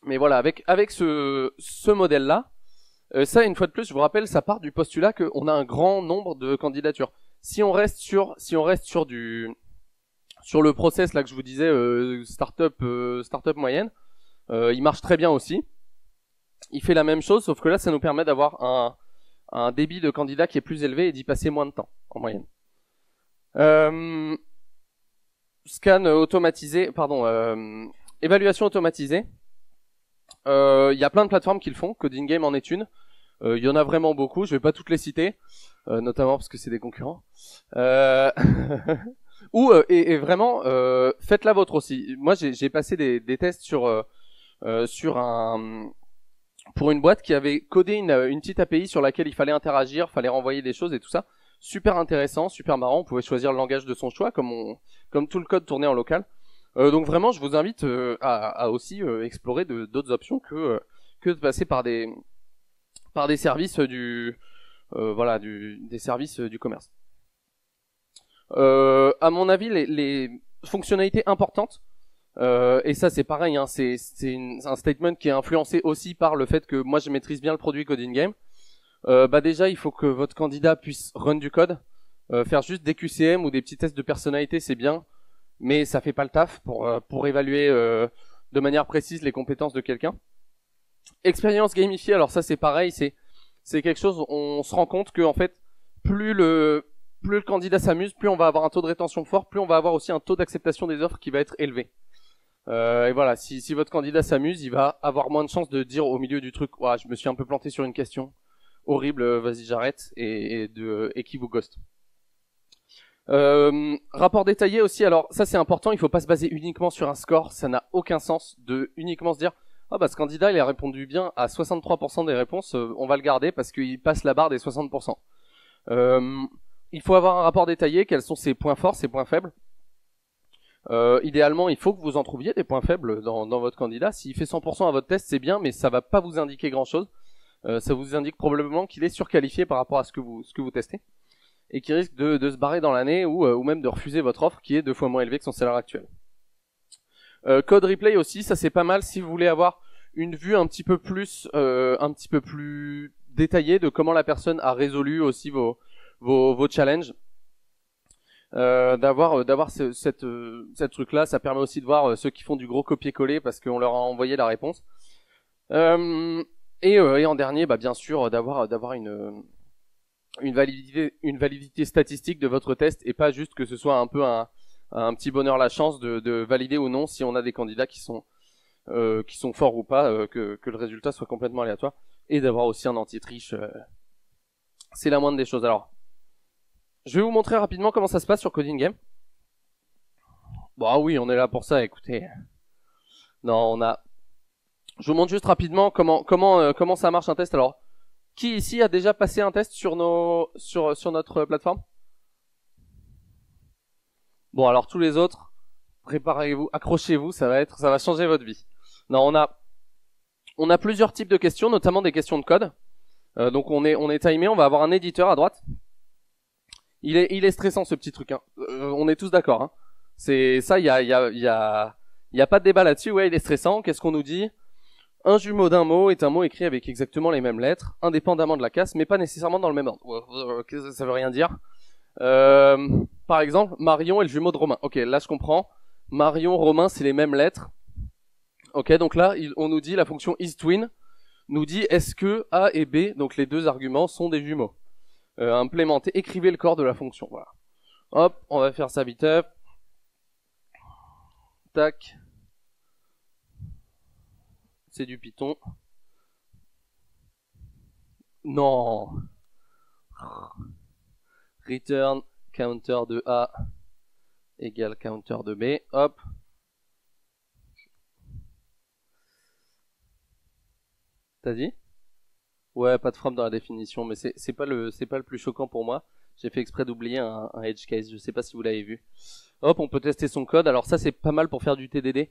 Mais voilà, avec avec ce ce modèle là, ça une fois de plus, je vous rappelle, ça part du postulat qu'on a un grand nombre de candidatures. Si on reste sur si on reste sur du sur le process là que je vous disais startup startup moyenne, il marche très bien aussi. Il fait la même chose, sauf que là, ça nous permet d'avoir un, un débit de candidat qui est plus élevé et d'y passer moins de temps en moyenne. Euh, scan automatisé, pardon, euh, évaluation automatisée. Euh, il y a plein de plateformes qui le font, Coding Game en est une. Il y en a vraiment beaucoup, je vais pas toutes les citer, notamment parce que c'est des concurrents. Ou et, vraiment, faites la vôtre aussi. Moi, j'ai passé des, des, tests sur sur un pour une boîte qui avait codé une, une petite API sur laquelle il fallait interagir, fallait renvoyer des choses et tout ça. Super intéressant, super marrant. On pouvait choisir le langage de son choix, comme on, comme tout le code tournait en local. Euh, donc vraiment, je vous invite euh, à, à, aussi euh, explorer d'autres options que que de passer par des par des services du voilà du, des services du commerce. à mon avis, les, les fonctionnalités importantes euh, et ça, c'est pareil, hein, c'est un statement qui est influencé aussi par le fait que moi, je maîtrise bien le produit Coding Game. Euh, bah déjà, il faut que votre candidat puisse run du code. Euh, faire juste des QCM ou des petits tests de personnalité, c'est bien, mais ça fait pas le taf pour euh, pour évaluer euh, de manière précise les compétences de quelqu'un. Expérience gamifiée, alors ça c'est pareil, c'est c'est quelque chose. On se rend compte que en fait, plus le plus le candidat s'amuse, plus on va avoir un taux de rétention fort, plus on va avoir aussi un taux d'acceptation des offres qui va être élevé. Euh, et voilà, si, si votre candidat s'amuse, il va avoir moins de chances de dire au milieu du truc, ouais, je me suis un peu planté sur une question, horrible, vas-y j'arrête, et, et, de, et qui vous ghost. Euh, rapport détaillé aussi, alors ça c'est important, il faut pas se baser uniquement sur un score, ça n'a aucun sens de uniquement se dire ah bah ce candidat il a répondu bien à 63% des réponses, euh, on va le garder parce qu'il passe la barre des 60%. Euh, il faut avoir un rapport détaillé, quels sont ses points forts, ses points faibles, euh, idéalement, il faut que vous en trouviez des points faibles dans, votre candidat. S'il fait 100% à votre test, c'est bien, mais ça va pas vous indiquer grand-chose. Euh, ça vous indique probablement qu'il est surqualifié par rapport à ce que vous, testez et qui risque de, se barrer dans l'année ou, euh, ou même de refuser votre offre qui est deux fois moins élevée que son salaire actuel. Euh, code replay aussi, ça c'est pas mal si vous voulez avoir une vue un petit peu plus, un petit peu plus détaillée de comment la personne a résolu aussi vos challenges. Euh, d'avoir euh, d'avoir ce, cette euh, cette truc là ça permet aussi de voir ceux qui font du gros copier-coller parce qu'on leur a envoyé la réponse. Et, et en dernier bah bien sûr d'avoir d'avoir une une validité une validité statistique de votre test et pas juste que ce soit un peu un un petit bonheur la chance de, de valider ou non si on a des candidats qui sont euh, qui sont forts ou pas que, que le résultat soit complètement aléatoire et d'avoir aussi un anti-triche c'est la moindre des choses. Alors je vais vous montrer rapidement comment ça se passe sur Coding Game. Bon, ah oui, on est là pour ça, écoutez. Non, on a... Je vous montre juste rapidement comment comment euh, comment ça marche un test. Alors, qui ici a déjà passé un test sur nos sur sur notre plateforme? Bon, alors tous les autres, préparez-vous, accrochez-vous, ça va ça va changer votre vie. Non, on a on a plusieurs types de questions, notamment des questions de code. Euh, donc on est on est timé, on va avoir un éditeur à droite il est, il est stressant ce petit truc. Hein. Euh, on est tous d'accord. Hein. C'est ça, il y a, y a, y a, y a pas de débat là-dessus. Ouais, il est stressant. Qu'est-ce qu'on nous dit? Un jumeau d'un mot est un mot écrit avec exactement les mêmes lettres, indépendamment de la casse, mais pas nécessairement dans le même ordre. Ça veut rien dire. Euh, par exemple, Marion est le jumeau de Romain. Ok, là je comprends. Marion, Romain, c'est les mêmes lettres. Ok, donc là, on nous dit la fonction isTwin nous dit est-ce que A et B, donc les deux arguments, sont des jumeaux euh, implémenter, écrivez le corps de la fonction. Voilà. Hop, on va faire ça vite. Tac. C'est du Python. Non. Return counter de A égale counter de B. Hop. T'as dit? Ouais, pas de from dans la définition, mais c'est pas le c'est pas le plus choquant pour moi. J'ai fait exprès d'oublier un, edge case. Je sais pas si vous l'avez vu. Hop, on peut tester son code. Alors ça c'est pas mal pour faire du TDD.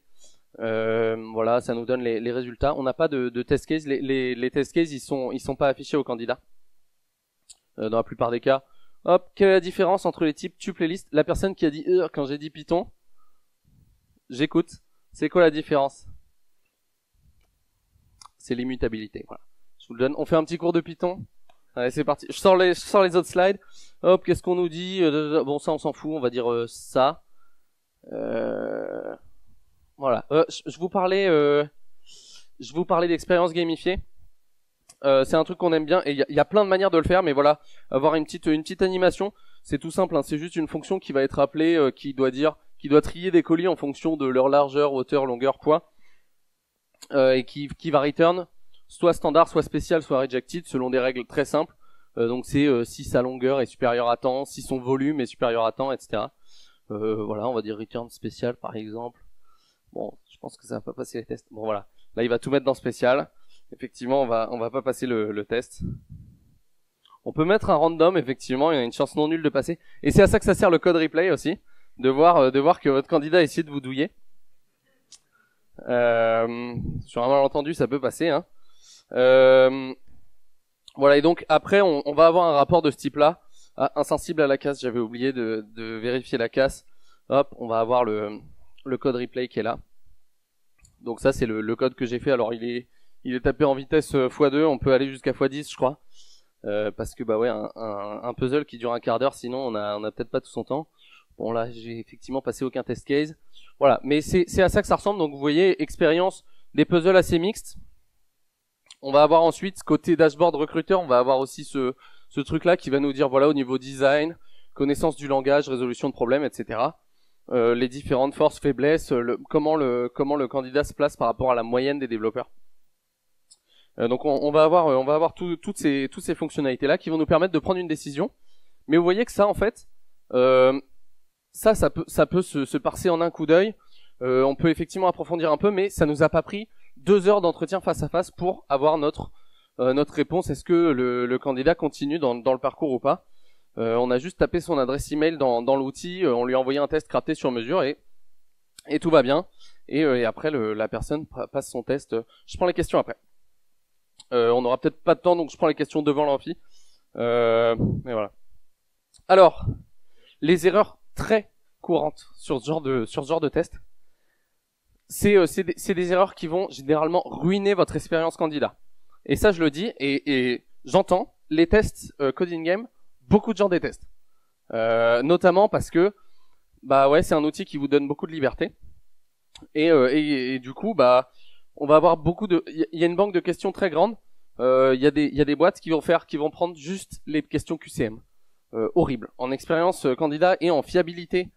Euh, voilà, ça nous donne les, résultats. On n'a pas de, de, test case. Les, les, les, test cases ils sont ils sont pas affichés aux candidats. Euh, dans la plupart des cas. Hop, quelle est la différence entre les types tu playlist? La personne qui a dit euh, quand j'ai dit Python, j'écoute. C'est quoi la différence? C'est l'immutabilité. Voilà. On fait un petit cours de Python. Allez, c'est parti. Je sors les, autres slides. Hop, qu'est-ce qu'on nous dit? Euh, Bon, ça, on s'en fout. On va dire euh, ça. Euh... Voilà. Euh, je vous parlais, je vous parlais d'expérience gamifiée. c'est un truc qu'on aime bien et il y, a plein de manières de le faire, mais voilà, avoir une petite, animation, c'est tout simple. Hein. c'est juste une fonction qui va être appelée, qui doit dire, qui doit trier des colis en fonction de leur largeur, hauteur, longueur, poids, et qui va return soit standard, soit spécial, soit rejected, selon des règles très simples. Euh, donc c'est euh, si sa longueur est supérieure à temps, si son volume est supérieur à temps, etc. Euh, voilà, on va dire return spécial par exemple. Bon, je pense que ça va pas passer les tests. Bon voilà, là il va tout mettre dans spécial. Effectivement, on va on va pas passer le, le test. On peut mettre un random, effectivement, il y a une chance non nulle de passer. Et c'est à ça que ça sert le code replay aussi, de voir euh, de voir que votre candidat essaie de vous douiller. Euh, sur un malentendu, ça peut passer. Hein. Euh, voilà, et donc après, on, va avoir un rapport de ce type-là. Ah, insensible à la casse, j'avais oublié de, vérifier la casse. Hop, on va avoir le, code replay qui est là. Donc ça, c'est le, code que j'ai fait. Alors, il est, il est tapé en vitesse x2, on peut aller jusqu'à x10, je crois. Euh, parce que bah ouais, un, puzzle qui dure un quart d'heure, sinon on a, on a peut-être pas tout son temps. Bon là, j'ai effectivement passé aucun test case. Voilà, mais c'est à ça que ça ressemble. Donc vous voyez, expérience des puzzles assez mixtes. On va avoir ensuite côté dashboard recruteur, on va avoir aussi ce, ce truc là qui va nous dire voilà au niveau design, connaissance du langage, résolution de problèmes, etc. Euh, les différentes forces, faiblesses, le, comment le candidat se place par rapport à la moyenne des développeurs. Euh, donc on, va avoir on va avoir toutes ces toutes ces fonctionnalités là qui vont nous permettre de prendre une décision. Mais vous voyez que ça en fait, euh, ça, ça peut, ça peut se, se parser en un coup d'œil. Euh, on peut effectivement approfondir un peu, mais ça nous a pas pris deux heures d'entretien face à face pour avoir notre euh, notre réponse. Est-ce que le, le, candidat continue dans, dans le parcours ou pas? Euh, On a juste tapé son adresse email dans, dans l'outil, euh, on lui a envoyé un test crafté sur mesure et et tout va bien. Et, euh, et après, le, la personne passe son test. Je prends les questions après. on n'aura peut-être pas de temps, donc je prends les questions devant l'amphi. Euh, et voilà. Alors, les erreurs très courante sur ce genre de sur ce genre de test? C'est euh, des, des, erreurs qui vont généralement ruiner votre expérience candidat. Et ça je le dis et, et j'entends les tests euh, coding game, beaucoup de gens détestent. Euh, notamment parce que bah ouais c'est un outil qui vous donne beaucoup de liberté et, euh, et, et, du coup bah on va avoir beaucoup de il y a une banque de questions très grande il y a des y a des boîtes qui vont faire qui vont prendre juste les questions QCM euh, horrible. En expérience euh, candidat et en fiabilité,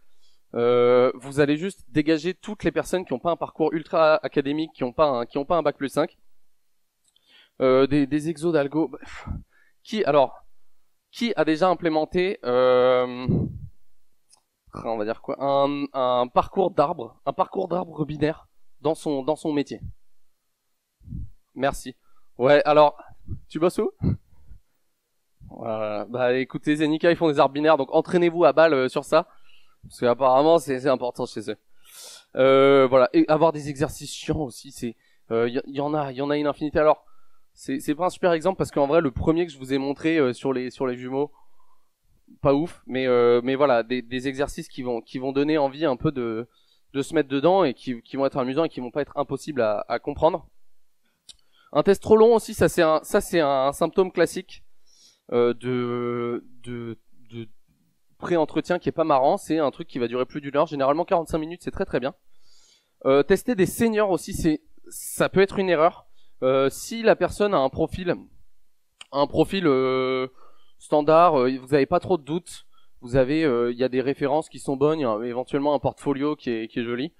euh, vous allez juste dégager toutes les personnes qui n'ont pas un parcours ultra académique, qui n'ont pas un, qui ont pas un bac plus 5. des, des exos d'algo. Qui alors qui a déjà implémenté euh, on va dire quoi un, un parcours d'arbre, un parcours d'arbre binaire dans son dans son métier? Merci. Ouais, alors tu bosses où? Voilà. Bah écoutez, Zenica ils font des arbres binaires, donc entraînez-vous à balle euh, sur ça, parce que apparemment c'est important chez eux. Euh, voilà, et avoir des exercices chiants aussi, c'est, il euh, y, en a, il y en a une infinité. Alors, c'est pas un super exemple parce qu'en vrai le premier que je vous ai montré euh, sur les sur les jumeaux, pas ouf, mais mais voilà, des, des exercices qui vont qui vont donner envie un peu de de se mettre dedans et qui, qui vont être amusants et qui vont pas être impossibles à, à comprendre. Un test trop long aussi, ça c'est un ça c'est un symptôme classique euh, de, de pré-entretien qui est pas marrant. C'est un truc qui va durer plus d'une heure. Généralement 45 minutes, c'est très très bien. Euh, tester des seniors aussi, c'est ça peut être une erreur. Euh, si la personne a un profil, un profil euh, standard, euh, vous n'avez pas trop de doutes. Vous avez, il y a des références qui sont bonnes, éventuellement un portfolio qui est, qui est joli.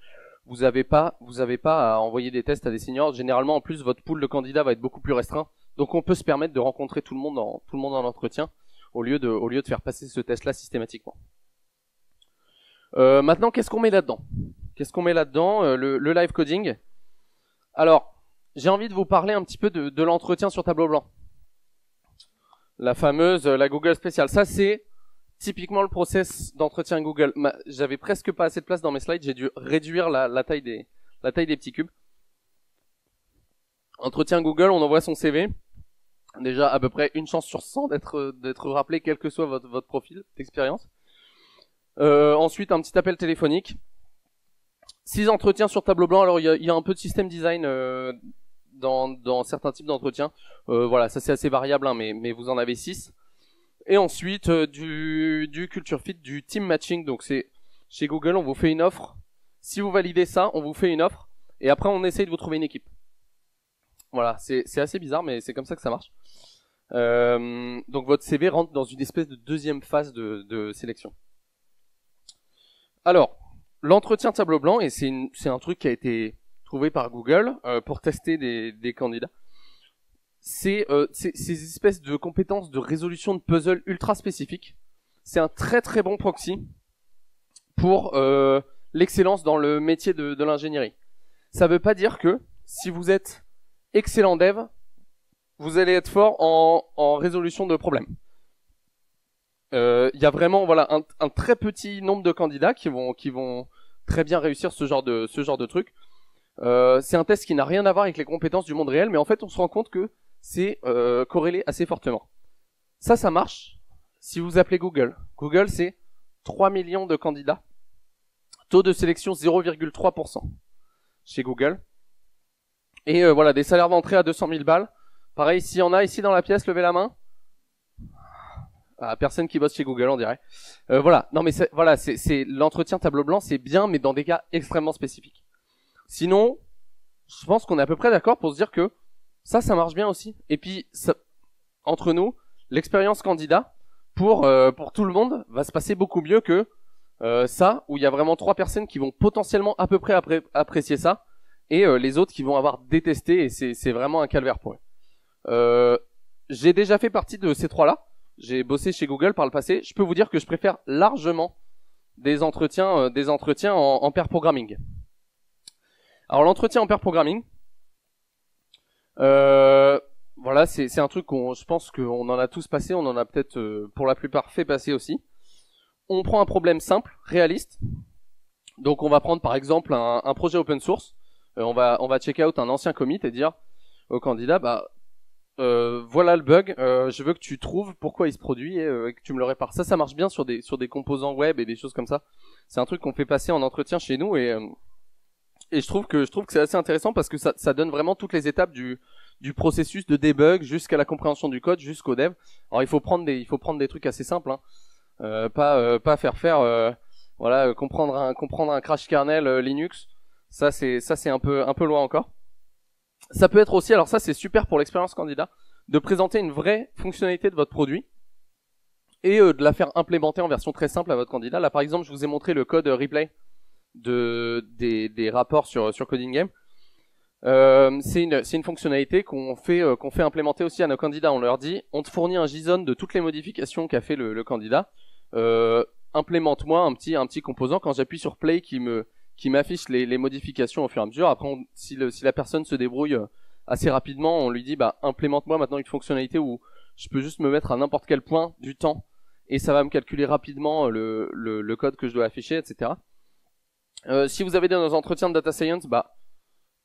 Vous n'avez pas, vous avez pas à envoyer des tests à des seniors. Généralement, en plus, votre pool de candidats va être beaucoup plus restreint. Donc on peut se permettre de rencontrer tout le monde en tout le monde en entretien au lieu de au lieu de faire passer ce test là systématiquement. Euh, maintenant, qu'est-ce qu'on met là-dedans? Qu'est-ce qu'on met là-dedans? Euh, le, le, live coding. Alors, j'ai envie de vous parler un petit peu de, de l'entretien sur tableau blanc. La fameuse, euh, la Google spéciale. Ça, c'est typiquement le process d'entretien Google. J'avais presque pas assez de place dans mes slides. J'ai dû réduire la, la, taille des, la taille des petits cubes. Entretien Google, on envoie son CV déjà à peu près une chance sur 100 d'être d'être rappelé quel que soit votre, votre profil d'expérience. Euh, ensuite un petit appel téléphonique. Six entretiens sur tableau blanc. Alors il y a, un peu de système design euh, dans, dans certains types d'entretiens. Euh, voilà, ça c'est assez variable, hein, mais, mais vous en avez six. Et ensuite du, du culture fit, du team matching. Donc c'est chez Google, on vous fait une offre. Si vous validez ça, on vous fait une offre. Et après on essaye de vous trouver une équipe. Voilà, c'est assez bizarre, mais c'est comme ça que ça marche. Euh, donc votre CV rentre dans une espèce de deuxième phase de, de sélection. Alors, l'entretien tableau blanc, et c'est un truc qui a été trouvé par Google euh, pour tester des, des candidats, c'est euh, ces espèces de compétences de résolution de puzzle ultra spécifiques. C'est un très très bon proxy pour euh, l'excellence dans le métier de, de l'ingénierie. Ça veut pas dire que si vous êtes excellent dev, vous allez être fort en, en résolution de problèmes. Il y a vraiment voilà un, un, très petit nombre de candidats qui vont qui vont très bien réussir ce genre de ce genre de truc. c'est un test qui n'a rien à voir avec les compétences du monde réel, mais en fait on se rend compte que c'est corrélé assez fortement. Ça, ça marche si vous appelez Google. Google, c'est 3 millions de candidats. Taux de sélection 0,3% chez Google. Et euh, voilà, des salaires d'entrée à 200 000 balles. Pareil, s'il y en a ici dans la pièce, levez la main. Ah, personne qui bosse chez Google, on dirait. Euh, voilà, non mais voilà, c'est l'entretien tableau blanc, c'est bien, mais dans des cas extrêmement spécifiques. Sinon, je pense qu'on est à peu près d'accord pour se dire que ça, ça marche bien aussi. Et puis, ça, entre nous, l'expérience candidat pour euh, pour tout le monde va se passer beaucoup mieux que euh, ça où il y a vraiment trois personnes qui vont potentiellement à peu près apprécier ça et euh, les autres qui vont avoir détesté et c'est vraiment un calvaire pour eux. J'ai déjà fait partie de ces trois là. J'ai bossé chez Google par le passé. Je peux vous dire que je préfère largement des entretiens des entretiens en, en pair programming. Alors l'entretien en pair programming, euh, voilà, c'est un truc qu'on, je pense qu'on en a tous passé, on en a peut-être euh, pour la plupart fait passer aussi. On prend un problème simple, réaliste. Donc on va prendre par exemple un, un projet open source. Euh, on va on va check out un ancien commit et dire au candidat bah euh, voilà le bug, je veux que tu trouves pourquoi il se produit et, que tu me le répares. Ça, ça marche bien sur des sur des composants web et des choses comme ça. C'est un truc qu'on fait passer en entretien chez nous et et je trouve que je trouve que c'est assez intéressant parce que ça ça donne vraiment toutes les étapes du du processus de debug jusqu'à la compréhension du code jusqu'au dev. Alors il faut prendre des il faut prendre des trucs assez simples, hein. euh, pas euh, pas faire faire euh, voilà comprendre un comprendre un crash kernel Linux. Ça c'est ça c'est un peu un peu loin encore. Ça peut être aussi alors ça c'est super pour l'expérience candidat de présenter une vraie fonctionnalité de votre produit et de la faire implémenter en version très simple à votre candidat. Là par exemple je vous ai montré le code replay de des, des rapports sur sur Coding Game. Euh, c'est une, une, fonctionnalité qu'on fait, euh, qu'on fait implémenter aussi à nos candidats. On leur dit, on te fournit un JSON de toutes les modifications qu'a fait le, le candidat. Euh, implémente-moi un petit, un petit composant. Quand j'appuie sur play, qui me, qui m'affiche les, modifications au fur et à mesure. Après, si, la personne se débrouille euh, assez rapidement, on lui dit, bah, implémente-moi maintenant une fonctionnalité où je peux juste me mettre à n'importe quel point du temps et ça va me calculer rapidement le, le, code que je dois afficher, etc. Euh, si vous avez des entretiens de data science, bah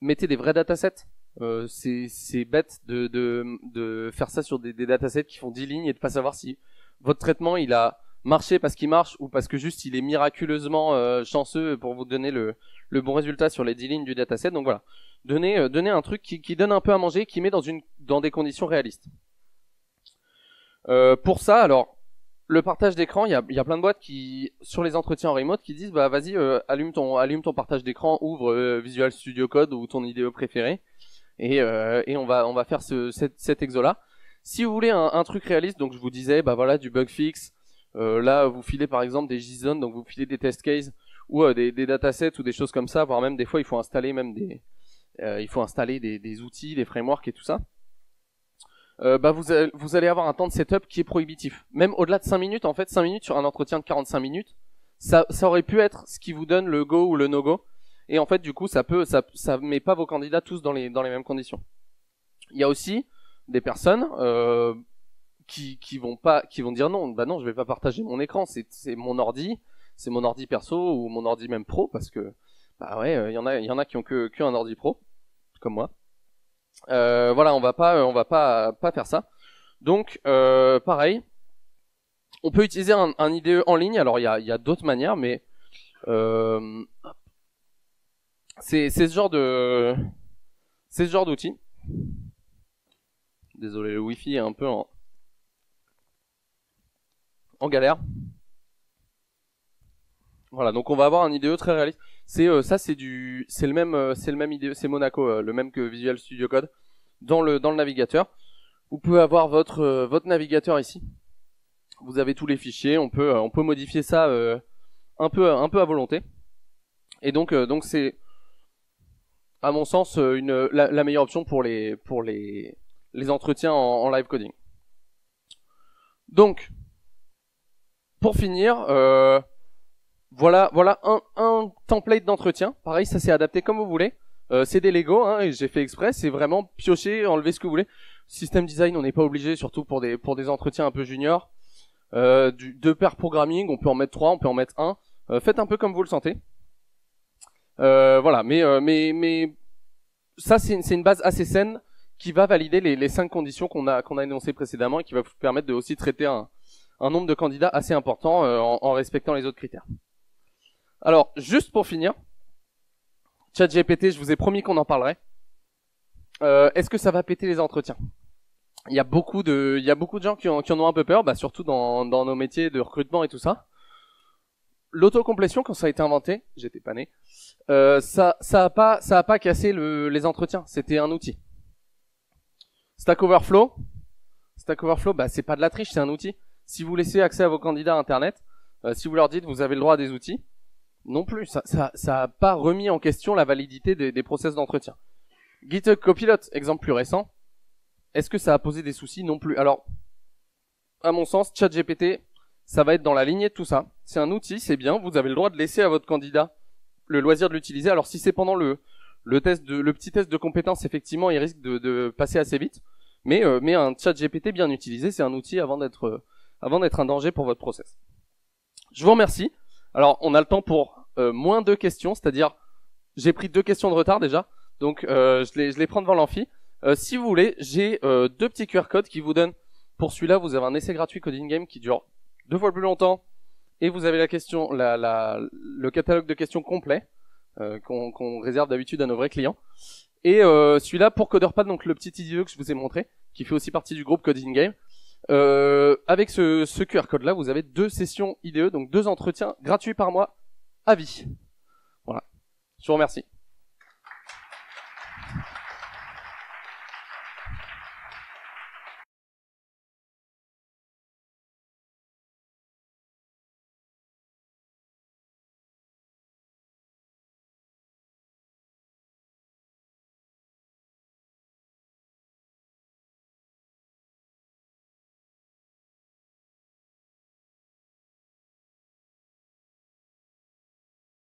mettez des vrais datasets. Euh, c'est bête de, faire ça sur des, des datasets qui font 10 lignes et de pas savoir si votre traitement il a marché parce qu'il marche ou parce que juste il est miraculeusement euh, chanceux pour vous donner le, le bon résultat sur les 10 lignes du dataset. Donc voilà, donnez, euh, donnez un truc qui, qui donne un peu à manger, qui met dans, une, dans des conditions réalistes. Euh, pour ça, alors, le partage d'écran, il y a, y a, plein de boîtes qui, sur les entretiens en remote, qui disent bah vas-y, allume ton, allume ton partage d'écran, ouvre Visual Studio Code ou ton IDE préféré, et, et on va, on va faire ce, cet, cet exo là. Si vous voulez un, un, truc réaliste, donc je vous disais, bah voilà, du bug fix. Là, vous filez par exemple des JSON, donc vous filez des test cases ou des, des datasets ou des choses comme ça, voire même des fois il faut installer même des, il faut installer des, des outils, des frameworks et tout ça. Euh, bah vous, vous allez avoir un temps de setup qui est prohibitif. Même au-delà de 5 minutes, en fait, 5 minutes sur un entretien de 45 minutes, ça, ça aurait pu être ce qui vous donne le go ou le no-go. Et en fait, du coup, ça peut, ça, ça met pas vos candidats tous dans les, dans les mêmes conditions. Il y a aussi des personnes euh, qui, qui vont pas, qui vont dire non, bah non, je vais pas partager mon écran, c'est, c'est mon ordi, c'est mon ordi perso ou mon ordi même pro parce que bah ouais, il euh, y en a, il y en a qui ont que, un ordi pro, comme moi. Euh, voilà, on va pas, on va pas, pas faire ça. Donc, euh, pareil, on peut utiliser un, IDE en ligne. Alors, il y a, y a d'autres manières, mais euh, c'est ce genre de, c'est ce genre d'outil. Désolé, le Wi-Fi est un peu en, en galère. Voilà, donc on va avoir un IDE très réaliste. C'est euh, ça, c'est du, c'est le même, euh, c'est le même idée, c'est Monaco, euh, le même que Visual Studio Code dans le dans le navigateur. Vous pouvez avoir votre navigateur ici. Vous avez tous les fichiers. On peut on peut modifier ça un peu un peu à volonté. Et donc c'est à mon sens une la, meilleure option pour les pour les entretiens en, en live coding. Donc pour finir. Euh, voilà, voilà un, un template d'entretien. Pareil, ça s'est adapté comme vous voulez. Euh, c'est des Lego, hein, et j'ai fait exprès. C'est vraiment piocher, enlever ce que vous voulez. Système design, on n'est pas obligé, surtout pour des pour des entretiens un peu juniors. Euh, deux paires programming, on peut en mettre trois, on peut en mettre un. Euh, faites un peu comme vous le sentez. Euh, voilà, mais euh, mais mais ça c'est une, une base assez saine qui va valider les, les cinq conditions qu'on a qu'on a énoncées précédemment et qui va vous permettre de aussi traiter un, un nombre de candidats assez important euh, en, en respectant les autres critères. Alors, juste pour finir, ChatGPT, je vous ai promis qu'on en parlerait. Euh, Est-ce que ça va péter les entretiens? Il y a beaucoup de, il y a beaucoup de gens qui, en- qui en ont un peu peur, bah, surtout dans, dans nos métiers de recrutement et tout ça. L'autocomplétion, quand ça a été inventé, j'étais pas né, euh, ça, ça a pas, ça a pas cassé le, les entretiens. C'était un outil. Stack Overflow, Stack Overflow, bah, c'est pas de la triche, c'est un outil. Si vous laissez accès à vos candidats à Internet, euh, si vous leur dites vous avez le droit à des outils, non plus, ça, ça, ça pas remis en question la validité des, des process d'entretien. GitHub Copilot, exemple plus récent, est-ce que ça a posé des soucis Non plus? Alors, à mon sens, ChatGPT, ça va être dans la lignée de tout ça. C'est un outil, c'est bien, vous avez le droit de laisser à votre candidat le loisir de l'utiliser. Alors si c'est pendant le le test le petit test de compétence, effectivement, il risque de, de passer assez vite. Mais euh, mais un ChatGPT bien utilisé, c'est un outil avant d'être euh, avant d'être un danger pour votre process. Je vous remercie. Alors, on a le temps pour euh, moins de questions, c'est-à-dire j'ai pris deux questions de retard déjà, donc euh, je les je les prends devant l'amphi. Euh, si vous voulez, j'ai euh, deux petits QR codes qui vous donnent. Pour celui-là, vous avez un essai gratuit Coding Game qui dure deux fois plus longtemps, et vous avez la question, la, la, le catalogue de questions complet euh, qu'on qu'on réserve d'habitude à nos vrais clients. Et euh, celui-là pour Coderpad, donc le petit IDE que je vous ai montré, qui fait aussi partie du groupe Coding Game. Euh, avec ce, ce QR code là, vous avez deux sessions IDE, donc deux entretiens gratuits par mois à vie. Voilà. Je vous remercie.